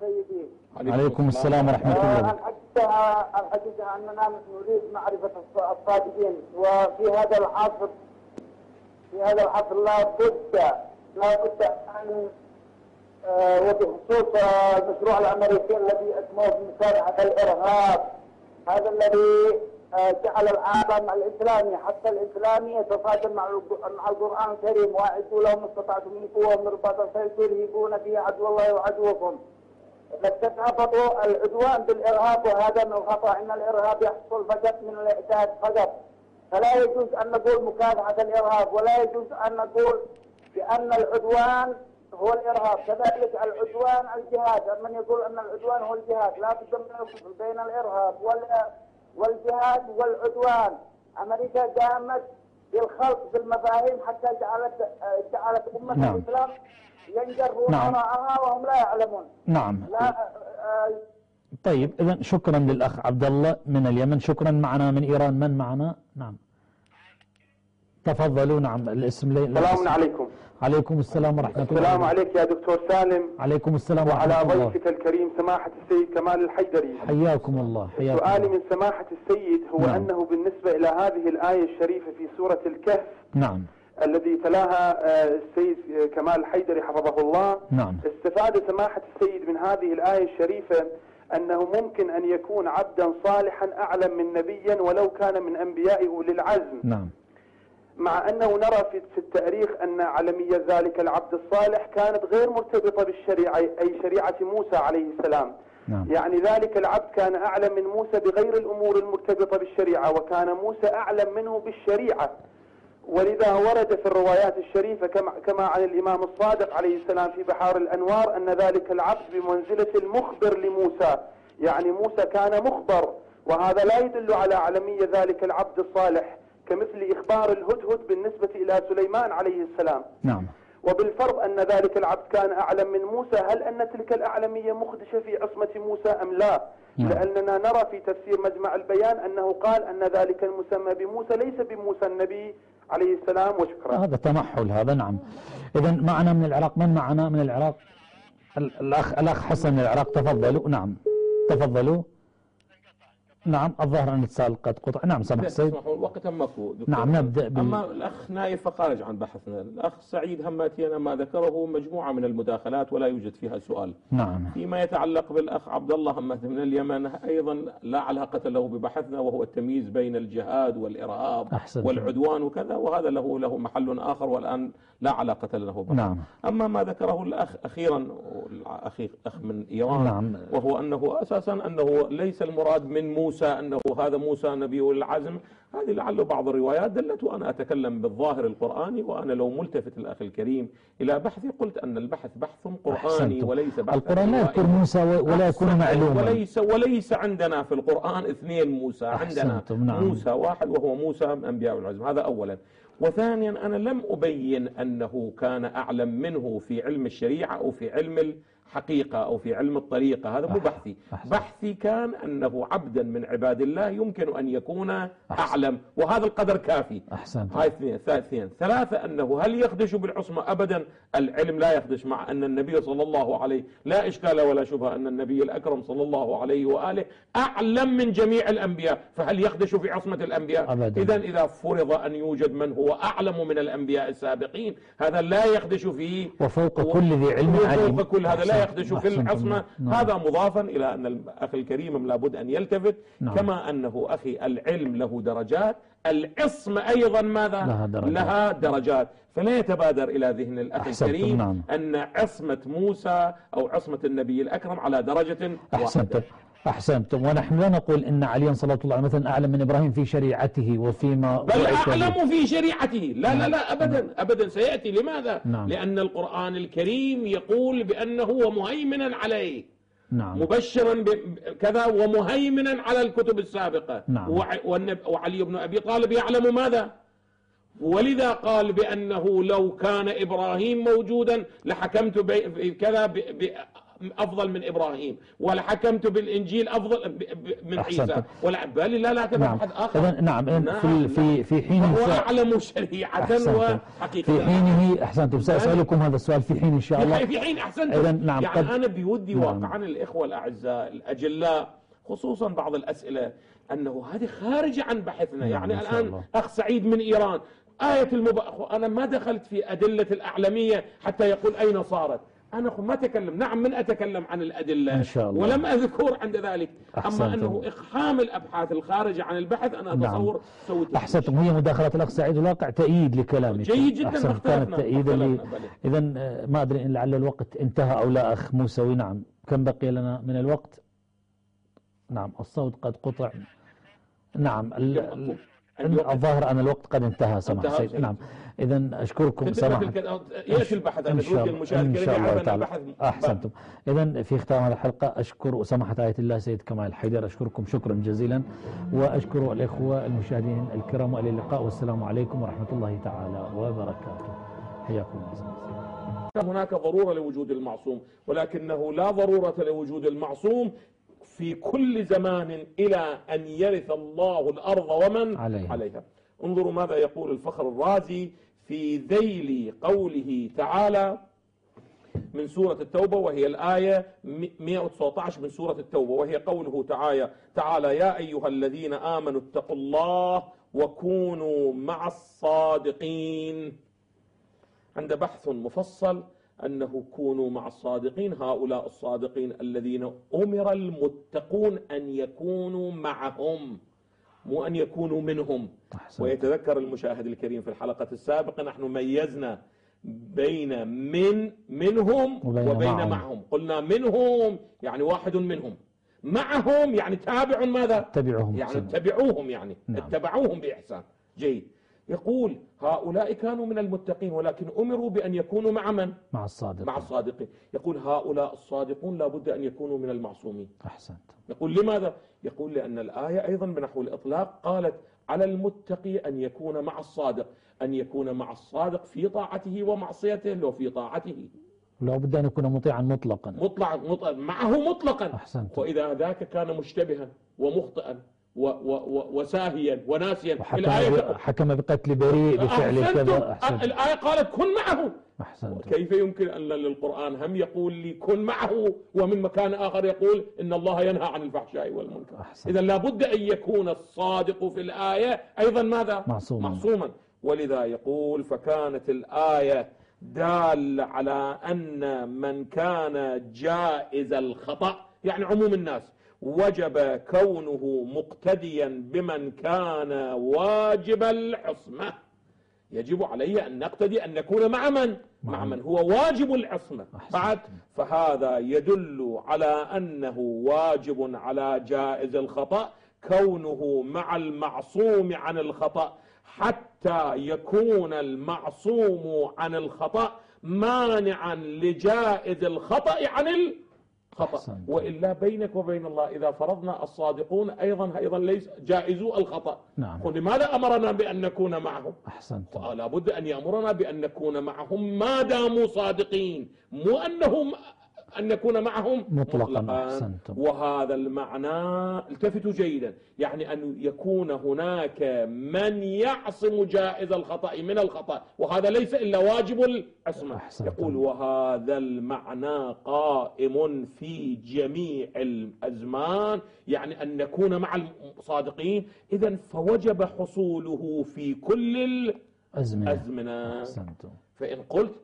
سيدي. عليكم السلام ورحمة الله. الحقيقة الحقيقة أننا نريد معرفة الص- الصادقين. وفي هذا العصر في هذا العصر لا بد لا بد أن وبخصوص آه، المشروع الأمريكي الذي اسمه بمسارعة الإرهاب. هذا الذي آه، جعل العالم الإسلامي حتى الإسلامي يتصادم مع مع القرآن الكريم وأعدوا لهم استطعتم من رباط الخيل ترهبون به عدو الله وعدوكم. تتعاطوا العدوان بالإرهاب وهذا من الخطأ إن الإرهاب يحصل فقط من الإعداد فقط. فلا يجوز أن نقول مكافحة الإرهاب ولا يجوز أن نقول بأن العدوان هو الإرهاب. كذلك العدوان الجهاد. من يقول أن العدوان هو الجهاد؟ لا بد من الفصل بين الإرهاب وال- والجهاد والعدوان. أمريكا قامت بالخلط بالمفاهيم حتى جعلت جعلت أمة نعم. الإسلام ينجرون نعم. وراءها وهم لا يعلمون. نعم. لا آه، طيب إذا شكرا للأخ عبد الله من اليمن. شكرا معنا من إيران. من معنا؟ نعم. تفضلوا. نعم الاسم لي... لا سلام اسم. عليكم. عليكم السلام ورحمة الله السلام عليك يا دكتور سالم. عليكم السلام وعلى ورحمة الله. ضيفك الكريم سماحة السيد كمال الحيدري حياكم الله حياكم سؤالي. من سماحة السيد هو نعم. أنه بالنسبة إلى هذه الآية الشريفة في سورة الكهف نعم. الذي تلاها آه، السيد آه، كمال الحيدري حفظه الله. نعم. استفاد سماحة السيد من هذه الآية الشريفة أنه ممكن أن يكون عبدا صالحا أعلم من نبيا ولو كان من أنبياء أولي العزم. نعم. مع أنه نرى في التاريخ أن علمية ذلك العبد الصالح كانت غير مرتبطة بالشريعة أي شريعة موسى عليه السلام. نعم. يعني ذلك العبد كان أعلم من موسى بغير الأمور المرتبطة بالشريعة وكان موسى أعلم منه بالشريعة. ولذا ورد في الروايات الشريفة كما, كما عن الإمام الصادق عليه السلام في بحار الأنوار أن ذلك العبد بمنزلة المخبر لموسى. يعني موسى كان مخبر وهذا لا يدل على علمية ذلك العبد الصالح. كمثل إخبار الهدهد بالنسبة إلى سليمان عليه السلام. نعم. وبالفرض أن ذلك العبد كان أعلم من موسى هل أن تلك الأعلمية مخدشة في عصمة موسى أم لا؟ نعم. لأننا نرى في تفسير مجمع البيان أنه قال أن ذلك المسمى بموسى ليس بموسى النبي عليه السلام وشكرا. هذا تمحل هذا نعم. إذا معنا من العراق من معنا من العراق؟ ال- الأخ الأخ حسن من العراق تفضلوا. نعم. تفضلوا. نعم الظاهر أن الاتصال قد قطع. نعم سمح سيد. ماكو دكتور. نعم نبدأ بال... أما الأخ نايف فخارج عن بحثنا. الأخ سعيد هماتينا ما ذكره مجموعة من المداخلات ولا يوجد فيها سؤال. نعم. فيما يتعلق بالأخ عبد الله همات من اليمن أيضا لا علاقة له ببحثنا وهو التمييز بين الجهاد والإرهاب أحسنت. والعدوان وكذا وهذا له له محل آخر والآن لا علاقة له به نعم. أما ما ذكره الأخ أخيرا الأخ أخ من إيران نعم. وهو أنه أساسا أنه ليس المراد من موسى أنه هذا موسى نبي العزم هذه لعل بعض الروايات دلت وأنا أتكلم بالظاهر القرآني وأنا لو ملتفت الأخ الكريم إلى بحثي قلت أن البحث بحث قرآني أحسنتم. وليس بحث القرآن لا يذكر موسى ولا يكون. معلوما وليس وليس عندنا في القرآن اثنين موسى عندنا نعم. موسى واحد وهو موسى من أنبياء العزم هذا أولا وثانيا أنا لم أبين أنه كان أعلم منه في علم الشريعة أو في علم الحقيقة أو في علم الطريقة هذا مو بحثي. أحسن. بحثي كان أنه عبدا من عباد الله يمكن أن يكون أعلم وهذا القدر كافي. أحسنت هاي اثنين ثلاثين ثلاثة أنه هل يخدش بالعصمة؟ أبدا العلم لا يخدش مع أن النبي صلى الله عليه لا إشكال ولا شبهة أن النبي الأكرم صلى الله عليه وآله أعلم من جميع الأنبياء. فهل يخدش في عصمة الأنبياء؟ أبداً. إذا إذا فرض أن يوجد من هو أعلم من الأنبياء السابقين هذا لا يخدش فيه وفوق كل ذي علم عليم. فوق كل هذا لا. يخدش في. العصمة نعم. هذا مضافا إلى أن الأخ الكريم لابد أن يلتفت نعم. كما أنه أخي العلم له درجات العصمة أيضا ماذا لها درجات. لها درجات فلا يتبادر إلى ذهن الأخ الكريم نعم. أن عصمة موسى أو عصمة النبي الأكرم على درجة أحسنتم واحدة أحسنتم. ونحن لا نقول أن عليا صلى الله عليه وسلم أعلم من إبراهيم في شريعته وفيما بل. أعلم في شريعته. لا لا لا أبدا أبدا. سيأتي. لماذا؟ نعم. لأن القرآن الكريم يقول بأنه هو مهيمنا عليه. نعم. مبشرا بكذا ومهيمنا على الكتب السابقة. نعم. وعلي بن أبي طالب يعلم ماذا؟ ولذا قال بأنه لو كان إبراهيم موجودا لحكمت كذا أفضل من إبراهيم ولحكمت بالإنجيل أفضل ب- ب- من عيسى. ولا بل لا لا نعم آخر إذن نعم إذن في نعم. في في حين هو شريعة أحسنتم. وحقيقة في حينه أحسنتم سأسألكم هذا السؤال في حين إن شاء الله في حين أحسنتم إذن نعم، يعني قد- أنا بودي نعم. واقعا الإخوة الأعزاء الأجلاء خصوصا بعض الأسئلة أنه هذه خارجه عن بحثنا نعم، يعني الآن الله. أخ سعيد من إيران آية المب... أخو أنا ما دخلت في أدلة الأعلمية حتى يقول أين صارت أنا ما أتكلم نعم من أتكلم عن الأدلة إن شاء الله. ولم أذكر عند ذلك أحسنتم. أما أنه إقحام الأبحاث الخارجة عن البحث أنا نعم. أتصور سويت تشويش. أحسنتم هي مداخلة الأخ سعيد الواقع تأييد لكلامك جيد جداً، كانت تأييدا لي. إذا آه، ما أدري إن لعل الوقت انتهى أو لا أخ موسوي نعم كم بقي لنا من الوقت نعم الصوت قد قطع نعم. الظاهر أن الوقت قد انتهى سمح انتهى، سيد. سيد. نعم. إذا أشكركم سماحة ياتي البحث الله المشاهد إن شاء الله تعالى. أحسنتم. إذا في ختام هذه الحلقة أشكر سماحة آية الله سيد كمال حيدر. أشكركم شكرا جزيلا. وأشكر الإخوة المشاهدين الكرام وإلى اللقاء والسلام عليكم ورحمة الله تعالى وبركاته. حياكم الله. سماحة. هناك ضرورة لوجود المعصوم ولكنه لا ضرورة لوجود المعصوم. في كل زمان إلى أن يرث الله الأرض ومن عليها. عليها انظروا ماذا يقول الفخر الرازي في ذيل قوله تعالى من سورة التوبة وهي الآية 119 من سورة التوبة وهي قوله تعالى تعالى يا أيها الذين آمنوا اتقوا الله وكونوا مع الصادقين عند بحث مفصل أنه كونوا مع الصادقين هؤلاء الصادقين الذين أمر المتقون أن يكونوا معهم مو أن يكونوا منهم أحسنت. ويتذكر المشاهد الكريم في الحلقة السابقة نحن ميزنا بين من منهم وبين وبين, معهم. معهم. قلنا منهم يعني واحد منهم معهم يعني تابع ماذا اتبعوهم يعني. اتبعوهم يعني نعم. اتبعوهم بإحسان جيد يقول هؤلاء كانوا من المتقين ولكن أمروا بأن يكونوا مع من؟ مع الصادق مع الصادقين. يقول هؤلاء الصادقون لابد أن يكونوا من المعصومين. أحسنت. يقول لماذا؟ يقول لأن الآية أيضا بنحو الإطلاق قالت على المتقي أن يكون مع الصادق أن يكون مع الصادق في طاعته ومعصيته وفي طاعته. لا بد أن يكون مطيعا مطلقا. مطلق, مطلق معه مطلقا. أحسنت. وإذا ذاك كان مشتبها ومخطئا. و و و وساهيا وناسيا الآية حكم بقتل بريء بفعل. كذا أحسنت الآية قالت كن معه. أحسنت كيف يمكن أن للقرآن هم يقول لي كن معه ومن مكان آخر يقول إن الله ينهى عن الفحشاء والمنكر. إذا لابد أن يكون الصادق في الآية أيضا ماذا؟ معصوما. معصوما. ولذا يقول فكانت الآية دالة على أن من كان جائز الخطأ يعني عموم الناس وجب كونه مقتديا بمن كان واجب العصمة يجب علي أن نقتدي أن نكون مع من؟ مع من هو واجب العصمة. بعد فهذا يدل على أنه واجب على جائز الخطأ كونه مع المعصوم عن الخطأ حتى يكون المعصوم عن الخطأ مانعا لجائز الخطأ عن الخطأ أحسنت. وإلا بينك وبين الله إذا فرضنا الصادقون أيضا أيضا ليس جائزو الخطأ نعم. قل لماذا أمرنا بأن نكون معهم أحسنت لا بد أن يأمرنا بأن نكون معهم ما داموا صادقين مو أنهم أن نكون معهم مطلقاً. أحسنتم. وهذا المعنى التفتوا جيدا يعني أن يكون هناك من يعصم جائز الخطأ من الخطأ وهذا ليس إلا واجب العصمة. يقول وهذا المعنى قائم في جميع الأزمان يعني أن نكون مع الصادقين إذا فوجب حصوله في كل أزمنة الأزمنة أحسنتم فإن قلت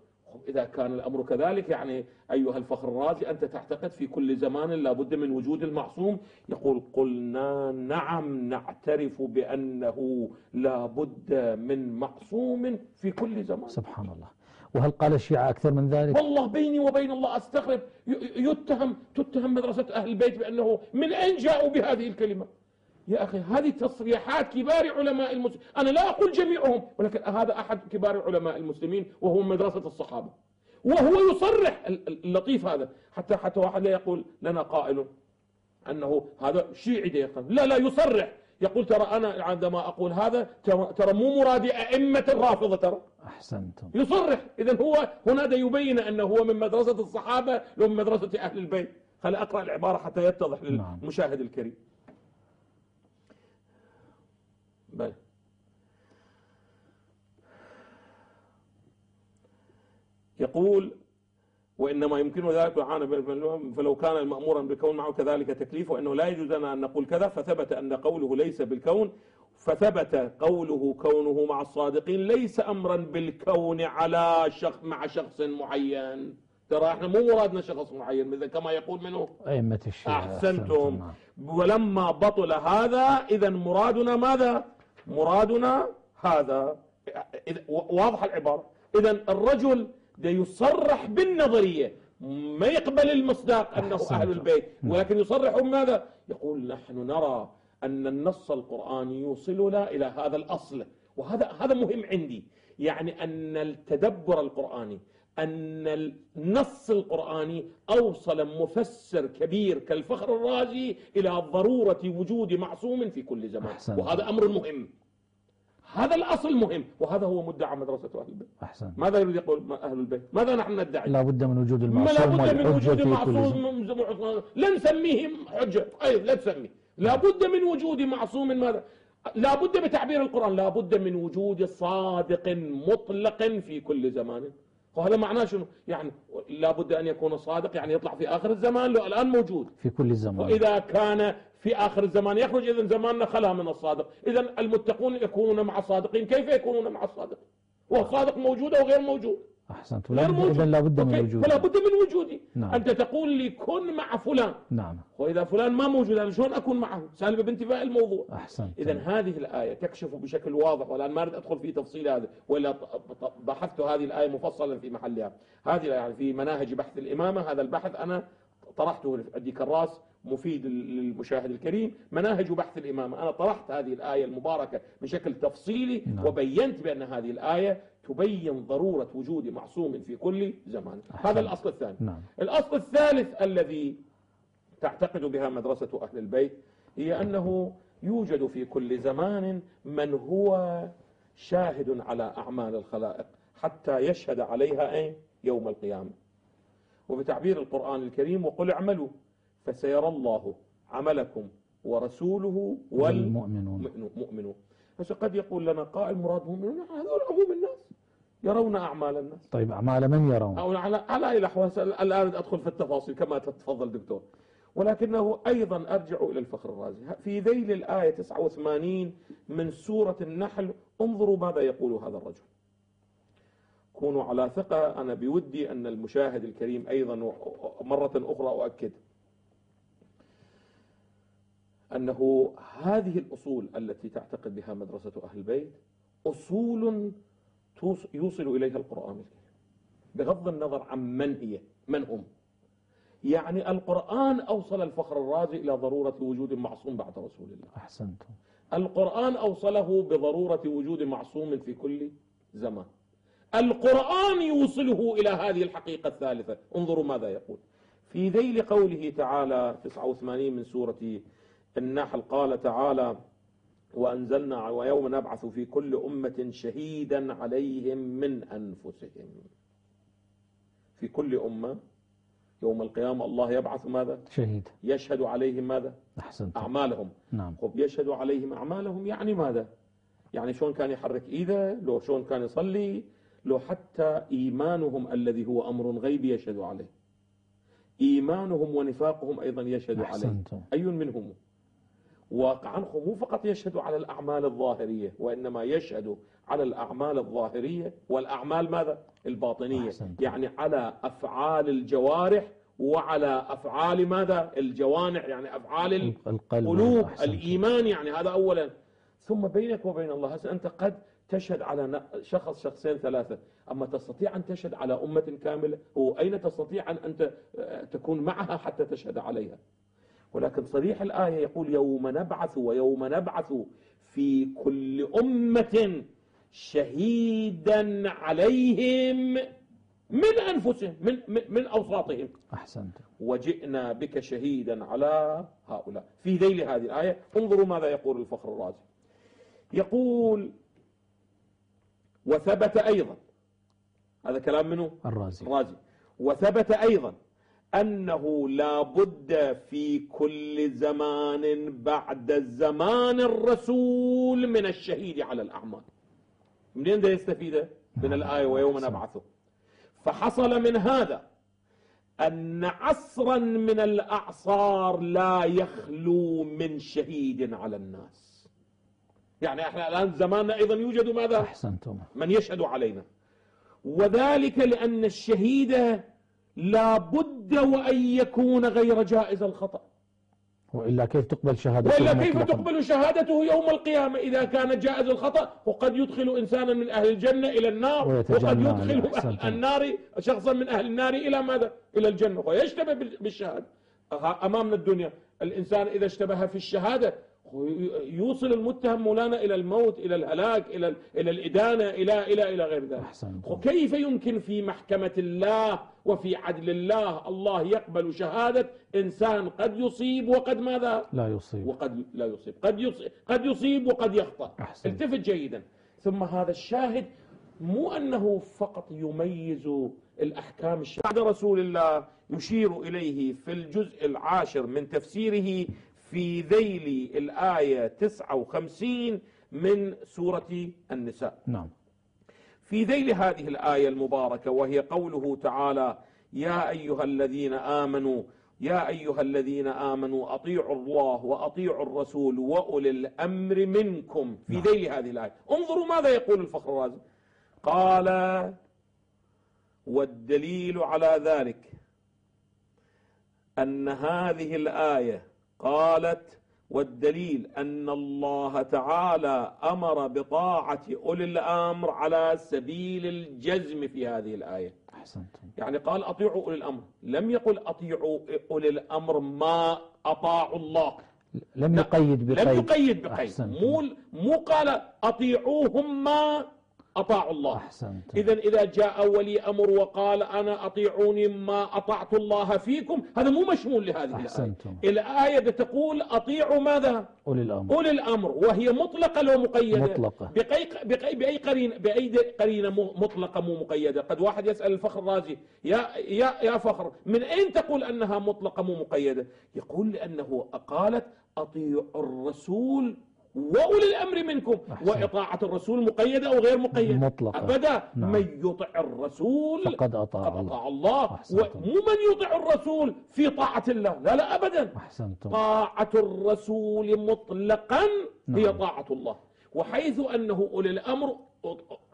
إذا كان الأمر كذلك يعني أيها الفخر الرازي أنت تعتقد في كل زمان لابد من وجود المعصوم؟ يقول قلنا نعم نعترف بأنه لابد من معصوم في كل زمان. سبحان الله. وهل قال الشيعة أكثر من ذلك؟ والله بيني وبين الله أستغرب. ي- يتهم تتهم مدرسة أهل البيت بأنه من أين جاءوا بهذه الكلمة؟ يا أخي هذه تصريحات كبار علماء المسلمين أنا لا أقول جميعهم ولكن هذا أحد كبار علماء المسلمين وهو من مدرسة الصحابة. وهو يصرح ال- ال- اللطيف هذا. حتى حتى واحد لا يقول لنا قائل أنه هذا شيعي ده يقول لا لا يصرح. يقول ترى أنا عندما أقول هذا ترى مو مرادي أئمة الرافضة ترى. أحسنتم. يصرح. اذا هو هنا يبين أنه هو من مدرسة الصحابة لو من مدرسة أهل البيت. خل أقرأ العبارة حتى يتضح نعم. للمشاهد الكريم بل يقول وإنما يمكن ذلك عانى فلو كان المامورا بالكون معه كذلك تكليف وإنه لا يجوز لنا أن نقول كذا فثبت أن قوله ليس بالكون فثبت قوله كونه مع الصادقين ليس أمرا بالكون على شخص مع شخص معين. ترى إحنا مو مرادنا شخص معين مثل كما يقول منه. أئمة الشيعة أحسنتم. نعم. ولما بطل هذا اذا مرادنا ماذا؟ مرادنا هذا. إذا- واضح العبارة. اذا الرجل ده يصرح بالنظرية ما يقبل المصداق أنه أحسنتم. أهل البيت نعم. ولكن يصرح بماذا يقول نحن نرى أن النص القرآني يوصلنا إلى هذا الأصل وهذا هذا مهم عندي يعني أن التدبر القرآني أن النص القرآني أوصل مفسر كبير كالفخر الرازي إلى ضرورة وجود معصوم في كل زمان أحسنت. وهذا أمر مهم هذا الأصل مهم وهذا هو مدعى مدرسة أهل البيت. أحسنت ماذا يريد يقول أهل البيت؟ ماذا نحن ندعي؟ لا بد من وجود ما لا المعصوم بد من وجود في كل زمان. معصوم لا نسميه حجة. أي لا تسميه لا بد من وجود معصوم ماذا؟ لا بد بتعبير القرآن لا بد من وجود صادق مطلق في كل زمان. وهذا معناه شنو؟ يعني لا بد أن يكون صادق يعني يطلع في آخر الزمان لو الآن موجود. في كل زمان. وإذا كان في آخر الزمان. يخرج إذا زماننا خلا من الصادق. إذا المتقون يكونون مع الصادقين. كيف يكونون مع الصادق؟ والصادق موجود أو غير موجود؟ أحسنت. غير موجود. إذا لا بد من أوكي؟ وجود فلا بد من وجودي نعم. أنت تقول لي كن مع فلان. نعم. وإذا فلان ما موجود أنا شلون أكون معه؟ سالب بانتفاء الموضوع. أحسنت. إذا هذه الآية تكشف بشكل واضح والآن ما أريد أدخل في تفصيل هذا ولا بحثت هذه الآية مفصلا في محلها. هذه يعني في مناهج بحث الإمامة هذا البحث أنا طرحته عندي كراس مفيد للمشاهد الكريم. مناهج بحث الإمامة. أنا طرحت هذه الآية المباركة بشكل تفصيلي نعم. وبينت بأن هذه الآية تبين ضرورة وجود معصوم في كل زمان. هذا الأصل الثاني. نعم. الأصل الثالث الذي تعتقد بها مدرسة أهل البيت هي أنه يوجد في كل زمان من هو شاهد على أعمال الخلائق حتى يشهد عليها يوم القيامة. وبتعبير القرآن الكريم وقل اعملوا. فسيرى الله عملكم ورسوله والمؤمنون. مؤمنون. بس قد يقول لنا قائل مراد مؤمنون هذول عموم الناس يرون أعمال الناس. طيب أعمال من يرون؟ أو على على أي الأحوال الآن أدخل في التفاصيل كما تتفضل دكتور. ولكنه أيضا أرجع إلى الفخر الرازي. في ذيل الآية 89 من سورة النحل انظروا ماذا يقول هذا الرجل. كونوا على ثقة أنا بودي أن المشاهد الكريم أيضا مرة أخرى أؤكد. أنه هذه الأصول التي تعتقد بها مدرسة أهل البيت أصول يوصل إليها القرآن الكريم بغض النظر عن من هي من هم. يعني القرآن أوصل الفخر الرازي إلى ضرورة وجود معصوم بعد رسول الله. أحسنتم. القرآن أوصله بضرورة وجود معصوم في كل زمان. القرآن يوصله إلى هذه الحقيقة الثالثة. انظروا ماذا يقول. في ذيل قوله تعالى 89 من سورة النحل قال تعالى وأنزلنا ويوم نبعث في كل أمة شهيدا عليهم من أنفسهم. في كل أمة يوم القيامة الله يبعث ماذا؟ شهيد. يشهد عليهم ماذا؟ أحسنت. أعمالهم. نعم. خب يشهد عليهم أعمالهم يعني ماذا؟ يعني شلون كان يحرك إيده؟ لو شلون كان يصلي؟ لو حتى إيمانهم الذي هو أمر غيبي يشهد عليه. إيمانهم ونفاقهم أيضا يشهد عليه. أحسنتم. أي منهم؟ واقعا مو فقط يشهد على الأعمال الظاهرية وإنما يشهد على الأعمال الظاهرية. والأعمال ماذا؟ الباطنية. أحسنت. يعني على أفعال الجوارح وعلى أفعال ماذا؟ الجوانح يعني أفعال القلوب أحسنتم. الإيمان يعني هذا أولا. ثم بينك وبين الله هسه أنت قد تشهد على شخص شخصين ثلاثة. أما تستطيع أن تشهد على أمة كاملة وأين تستطيع أن أنت آه، تكون معها حتى تشهد عليها؟ ولكن صريح الآية يقول يوم نبعث ويوم نبعث في كل أمة شهيدا عليهم من أنفسهم من, من, من أوساطهم. أحسنتم وجئنا بك شهيدا على هؤلاء. في ذيل هذه الآية انظروا ماذا يقول الفخر الرازي يقول وثبت أيضا. هذا كلام منه الرازي. الرازي. وثبت أيضا أنه لا بد في كل زمان بعد زمان الرسول من الشهيد على الأعمال. منين ده يستفيده؟ من الآية ويوم نبعثه. فحصل من هذا أن عصرا من الأعصار لا يخلو من شهيد على الناس. يعني إحنا الآن زماننا أيضا يوجد ماذا؟ أحسنتم. من يشهد علينا. وذلك لأن الشهيد لا بد وأن يكون غير جائز الخطأ. وإلا كيف تقبل شهادته وإلا كيف؟ تقبل شهادته يوم القيامة؟ إذا كان جائز الخطأ وقد يدخل إنسانا من أهل الجنة إلى النار وقد يدخل. النار شخصا من أهل النار إلى ماذا؟ إلى الجنة ويشتبه بال- بالشهادة. أمامنا الدنيا. الإنسان إذا اشتبه في الشهادة يوصل المتهم مولانا إلى الموت إلى الهلاك إلى إلى الإدانة إلى إلى إلى غير ذلك. وكيف يمكن في محكمة الله وفي عدل الله؟ الله يقبل شهادة إنسان قد يصيب وقد ماذا؟ لا يصيب. وقد لا يصيب. قد يصيب, قد يصيب وقد يخطأ. أحسن. التفت جيدا. ثم هذا الشاهد مو أنه فقط يميز الأحكام الشرعية بعد رسول الله يشير إليه في الجزء العاشر من تفسيره في ذيل الآية 59 من سورة النساء. نعم. في ذيل هذه الآية المباركة وهي قوله تعالى يا أيها الذين آمنوا يا أيها الذين آمنوا أطيعوا الله وأطيعوا الرسول وأولي الأمر منكم. في نعم. ذيل هذه الآية. انظروا ماذا يقول الفخر الرازي. قال والدليل على ذلك أن هذه الآية قالت والدليل أن الله تعالى أمر بطاعة أولي الأمر على سبيل الجزم في هذه الآية. أحسنتم. يعني قال أطيعوا أولي الأمر. لم يقل أطيعوا أولي الأمر ما أطاعوا الله. لم يقيد بقيد. لم يقيد بقيد. أحسنتم. مو مو قال أطيعوهم ما أطاعوا الله. إذا إذا جاء ولي أمر وقال أنا أطيعوني ما أطعت الله فيكم هذا مو مشمول لهذه الآية. أحسنتم. الآية تقول أطيعوا ماذا؟ أولي الأمر. أولي الأمر وهي مطلقة لو مقيدة. مطلقة. بأي بأي بأي قرينة بأي قرينة مطلقة مو مقيدة. قد واحد يسأل الفخر الرازي يا يا يا فخر من أين تقول أنها مطلقة مو مقيدة؟ يقول لأنه قالت أطيعوا الرسول وأولي الأمر منكم أحسن. وإطاعة الرسول مقيدة أو غير مقيدة مطلقة. أبدا نعم. من يطع الرسول فقد أطاع الله. أطاع الله. ومو من يطع الرسول في طاعة الله لا لا أبدا أحسنتم طاعة الرسول مطلقا هي نعم. طاعة الله وحيث أنه أولي الأمر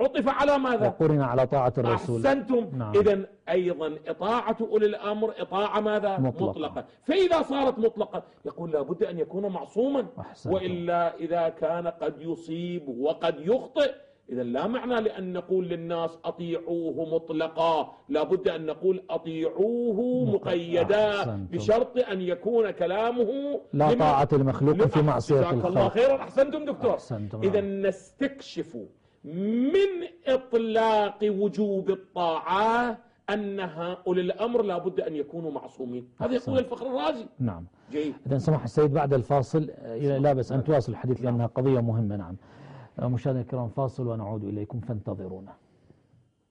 عطف على ماذا؟ وقرن على طاعة الرسول. أحسنتم. نعم. إذا أيضا إطاعة أولي الأمر إطاعة ماذا؟ مطلقة. مطلقة فإذا صارت مطلقة يقول لابد أن يكون معصوما. أحسنتم. وإلا إذا كان قد يصيب وقد يخطئ. إذا لا معنى لأن نقول للناس أطيعوه مطلقا. لابد أن نقول أطيعوه مق- مقيدا. بشرط أن يكون كلامه لا طاعة لمخلوق في معصية جزاك الله خيرا. أحسنتم دكتور. أحسنتم، إذا. نستكشف من إطلاق وجوب الطاعة أن هؤلاء الأمر لابد أن يكونوا معصومين. هذا. يقول الفخر الرازي نعم. جيد. إذا سمح السيد بعد الفاصل لا بس أن تواصل الحديث لأنها قضية مهمة. نعم. مشاهدينا الكرام فاصل ونعود إليكم فانتظرونا.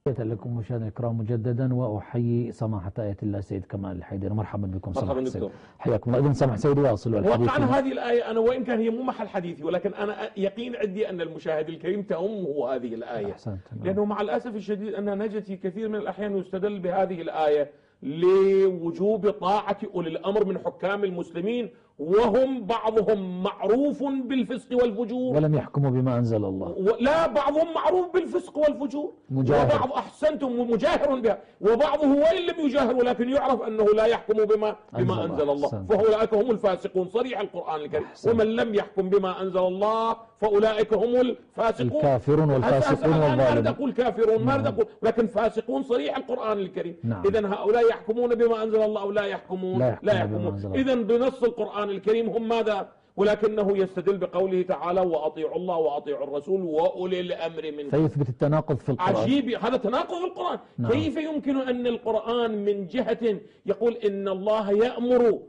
تحية لكم مشاهدينا الكرام مجددا وأحيي سماحة آية الله سيد كمال الحيدر. مرحبا بكم سماحة السيد. حياكم الله. إذن سمح سيد واصل والحديث. وقعا هذه الآية أنا وإن كان هي مو محل حديثي ولكن أنا يقين عندي أن المشاهد الكريم تأمه هذه الآية. أحسنت. نعم. لأنه مع الأسف الشديد أن نجد في كثير من الأحيان يستدل بهذه الآية لوجوب طاعة أولي الأمر من حكام المسلمين وهم بعضهم معروف بالفسق والفجور. ولم يحكموا بما أنزل الله. و- لا بعضهم معروف بالفسق والفجور. مجاهر. وبعض أحسنتم مجاهر بها. وبعضه وإن لم يجاهر ولكن يعرف أنه لا يحكم بما بما أنزل الله. فأولئك هم الفاسقون. صريح القرآن الكريم. أحسنت. ومن لم يحكم بما أنزل الله فأولئك هم الفاسقون. الكافرون والفاسقون الآن ما أريد والظالمون أقول كافرون ما أريد نعم. أقول. لكن فاسقون صريح القرآن الكريم. نعم. إذا هؤلاء يحكمون بما أنزل الله أو لا يحكمون؟ لا يحكمون أنزل الله. إذا بنص القرآن الكريم هم ماذا؟ ولكنه يستدل بقوله تعالى وأطيعوا الله وأطيعوا الرسول وأولي الأمر منكم. فيثبت التناقض في القرآن. عجيب هذا تناقض في القرآن. نعم. كيف يمكن أن القرآن من جهة يقول إن الله يأمر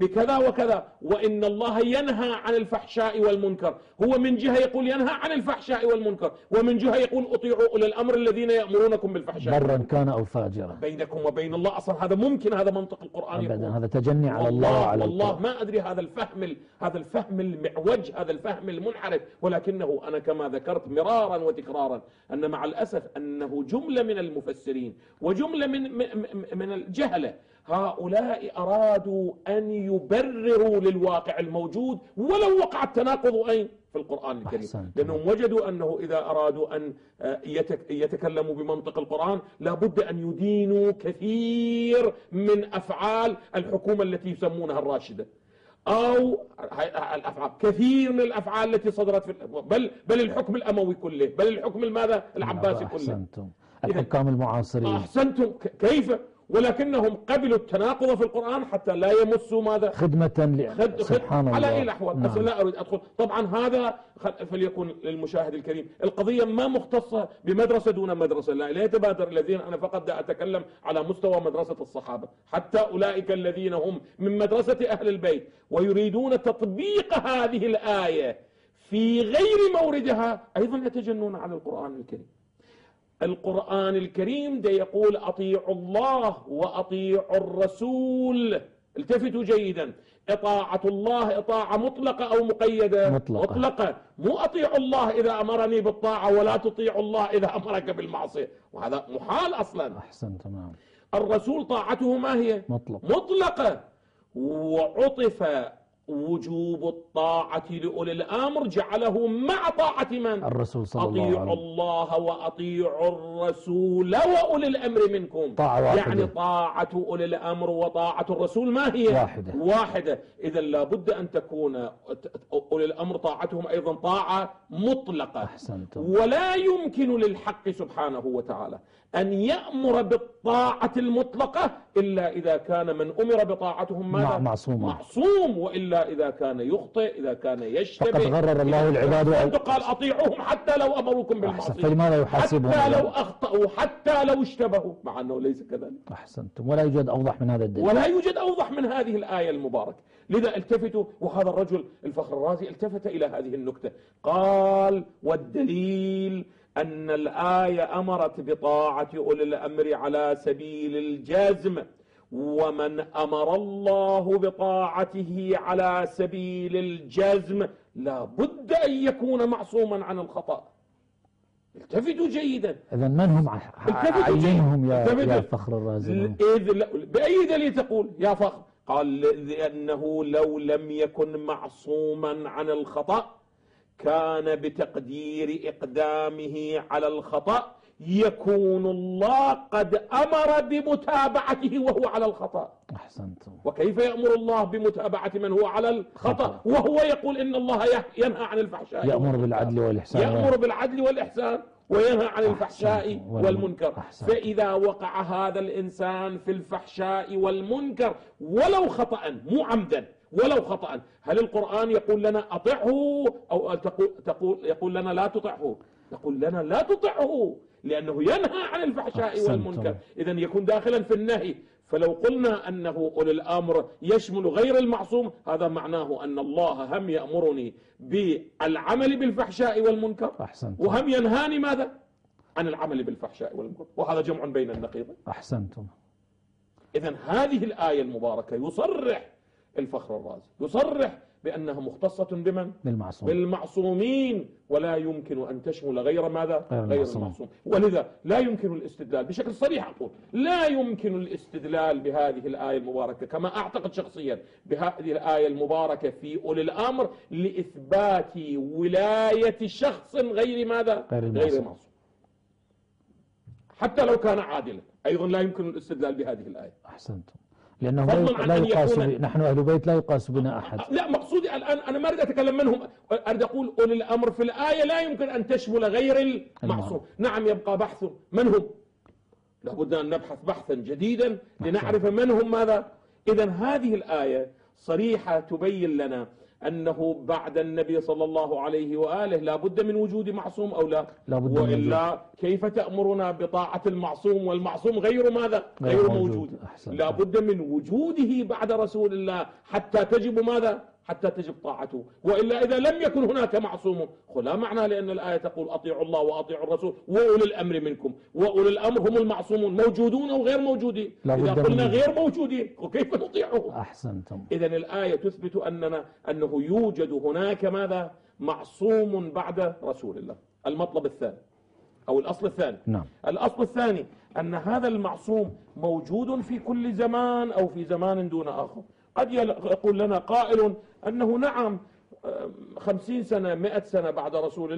بكذا وكذا. وإن الله ينهى عن الفحشاء والمنكر. هو من جهة يقول ينهى عن الفحشاء والمنكر. ومن جهة يقول أطيعوا أولي الأمر الذين يأمرونكم بالفحشاء. برا كان أو فاجرا. بينكم وبين الله. أصلا هذا ممكن هذا منطق القرآن يقول. أبدا هذا تجني على الله والله القرآن ما أدري هذا الفهم ال- هذا الفهم المعوج هذا الفهم المنحرف. ولكنه أنا كما ذكرت مرارا وتكرارا أن مع الأسف أنه جملة من المفسرين وجملة من من, من الجهلة. هؤلاء أرادوا أن يبرروا للواقع الموجود ولو وقع التناقض أين؟ في القرآن الكريم. أحسنت. لأنهم وجدوا أنه إذا أرادوا أن آه، يتك- يتكلموا بمنطق القرآن لابد أن يدينوا كثير من أفعال الحكومة التي يسمونها الراشدة. أو هاي- الأفعال كثير من الأفعال التي صدرت في بل بل الحكم الأموي كله بل الحكم الماذا العباسي كله. أحسنتم. الحكام المعاصرين. أحسنتم. ك- كيف؟ ولكنهم قبلوا التناقض في القرآن حتى لا يمسوا ماذا؟ خدمة. خد سبحان خد الله. على اي الاحوال نعم. لا أريد أدخل. طبعا هذا فليكن للمشاهد الكريم. القضية ما مختصة بمدرسة دون مدرسة. لا لا يتبادر الذين أنا فقط دا أتكلم على مستوى مدرسة الصحابة. حتى أولئك الذين هم من مدرسة أهل البيت ويريدون تطبيق هذه الآية في غير موردها أيضا يتجنون على القرآن الكريم. القرآن الكريم ده يقول أطيعوا الله وأطيعوا الرسول. التفتوا جيدا. إطاعة الله إطاعة مطلقة أو مقيدة؟ مطلقة. مطلقة. مو أطيعوا الله إذا أمرني بالطاعة ولا تطيعوا الله إذا أمرك بالمعصية. وهذا محال أصلا. أحسنتم نعم الرسول طاعته ما هي؟ مطلق. مطلقة. وعطف وجوب الطاعة لأولي الأمر جعله مع طاعة من؟ الرسول صلى الله أطيعوا عليه وسلم. الله وأطيعوا الرسول وأولي الأمر منكم. طاعة واحدة. يعني طاعة أولي الأمر وطاعة الرسول ما هي؟ واحدة. واحدة. إذا لابد أن تكون أولي الأمر طاعتهم أيضا طاعة مطلقة. أحسنتم. ولا يمكن للحق سبحانه وتعالى. أن يأمر بالطاعة المطلقة إلا إذا كان من أمر بطاعتهم ماذا؟ مع- معصوما. معصوم وإلا إذا كان يخطئ إذا كان يشتبه. فقد غرر الله العباد قال أطيعوهم حتى لو أمروكم بالمعصية. فلماذا يحاسبهم حتى لو؟ أخطأوا حتى لو اشتبهوا مع أنه ليس كذلك. أحسنتم. ولا يوجد أوضح من هذا الدليل. ولا يوجد أوضح من هذه الآية المباركة. لذا التفتوا وهذا الرجل الفخر الرازي التفت إلى هذه النكتة. قال والدليل أن الآية أمرت بطاعة أولي الأمر على سبيل الجزم ومن أمر الله بطاعته على سبيل الجزم لا بد أن يكون معصوما عن الخطأ. التفتوا جيدا. إذا من هم عينهم يا, التفتوا. يا فخر الرازي بأي دليل تقول يا فخر؟ قال لأنه لو لم يكن معصوما عن الخطأ كان بتقدير إقدامه على الخطأ يكون الله قد أمر بمتابعته وهو على الخطأ. أحسنتم وكيف يأمر الله بمتابعة من هو على الخطأ؟ وهو يقول إن الله ينهى عن الفحشاء. يأمر بالعدل والإحسان. يأمر بالعدل والإحسان وينهى عن الفحشاء. والمنكر. أحسنتم. فإذا وقع هذا الإنسان في الفحشاء والمنكر ولو خطأ مو عمدا ولو خطأ. هل القرآن يقول لنا أطعه أو تقول, تقول يقول لنا لا تطعه؟ يقول لنا لا تطعه لأنه ينهى عن الفحشاء. والمنكر. إذا يكون داخلا في النهي. فلو قلنا أنه أولي الأمر يشمل غير المعصوم هذا معناه أن الله هم يأمرني بالعمل بالفحشاء والمنكر. أحسنتم. وهم ينهاني ماذا؟ عن العمل بالفحشاء والمنكر. وهذا جمع بين النقيضين. أحسنتم. إذا هذه الآية المباركة يصرح الفخر الرازي يصرح بأنها مختصة بمن؟ بالمعصوم بالمعصومين ولا يمكن أن تشمل غير ماذا؟ غير غير المعصوم. المعصوم ولذا لا يمكن الاستدلال بشكل صريح أقول لا يمكن الاستدلال بهذه الآية المباركة كما أعتقد شخصيا بهذه الآية المباركة في أولي الأمر لإثبات ولاية شخص غير ماذا؟ غير المعصوم. غير المعصوم حتى لو كان عادلا أيضا لا يمكن الاستدلال بهذه الآية أحسنتم لأنه لا, يقاس نحن أهل بيت لا يقاس بنا أحد. لا مقصودي الآن أنا ما أريد أتكلم منهم. أريد أقول أولي الأمر في الآية لا يمكن أن تشمل غير المعصوم. نعم يبقى بحث من هم؟ لابد أن نبحث بحثا جديدا لنعرف من هم ماذا؟ إذا هذه الآية صريحة تبين لنا أنه بعد النبي صلى الله عليه وآله لا بد من وجود معصوم أو لا؟ لا بد من وإلا كيف تأمرنا بطاعة المعصوم والمعصوم غير ماذا؟ غير موجود. موجود. لا بد من وجوده بعد رسول الله حتى تجب ماذا؟ حتى تجب طاعته. وإلا إذا لم يكن هناك معصوم لا معنى لأن الآية تقول أطيعوا الله وأطيعوا الرسول وأولي الأمر منكم. وأولي الأمر هم المعصومون موجودون أو غير موجودين. إذا قلنا غير موجودين وكيف نطيعهم أحسنتم. إذا الآية تثبت أننا أنه يوجد هناك ماذا؟ معصوم بعد رسول الله. المطلب الثاني أو الأصل الثاني. نعم. الأصل الثاني أن هذا المعصوم موجود في كل زمان أو في زمان دون آخر. قد يقول لنا قائل أنه نعم خمسين سنة مئة سنة بعد رسول الله.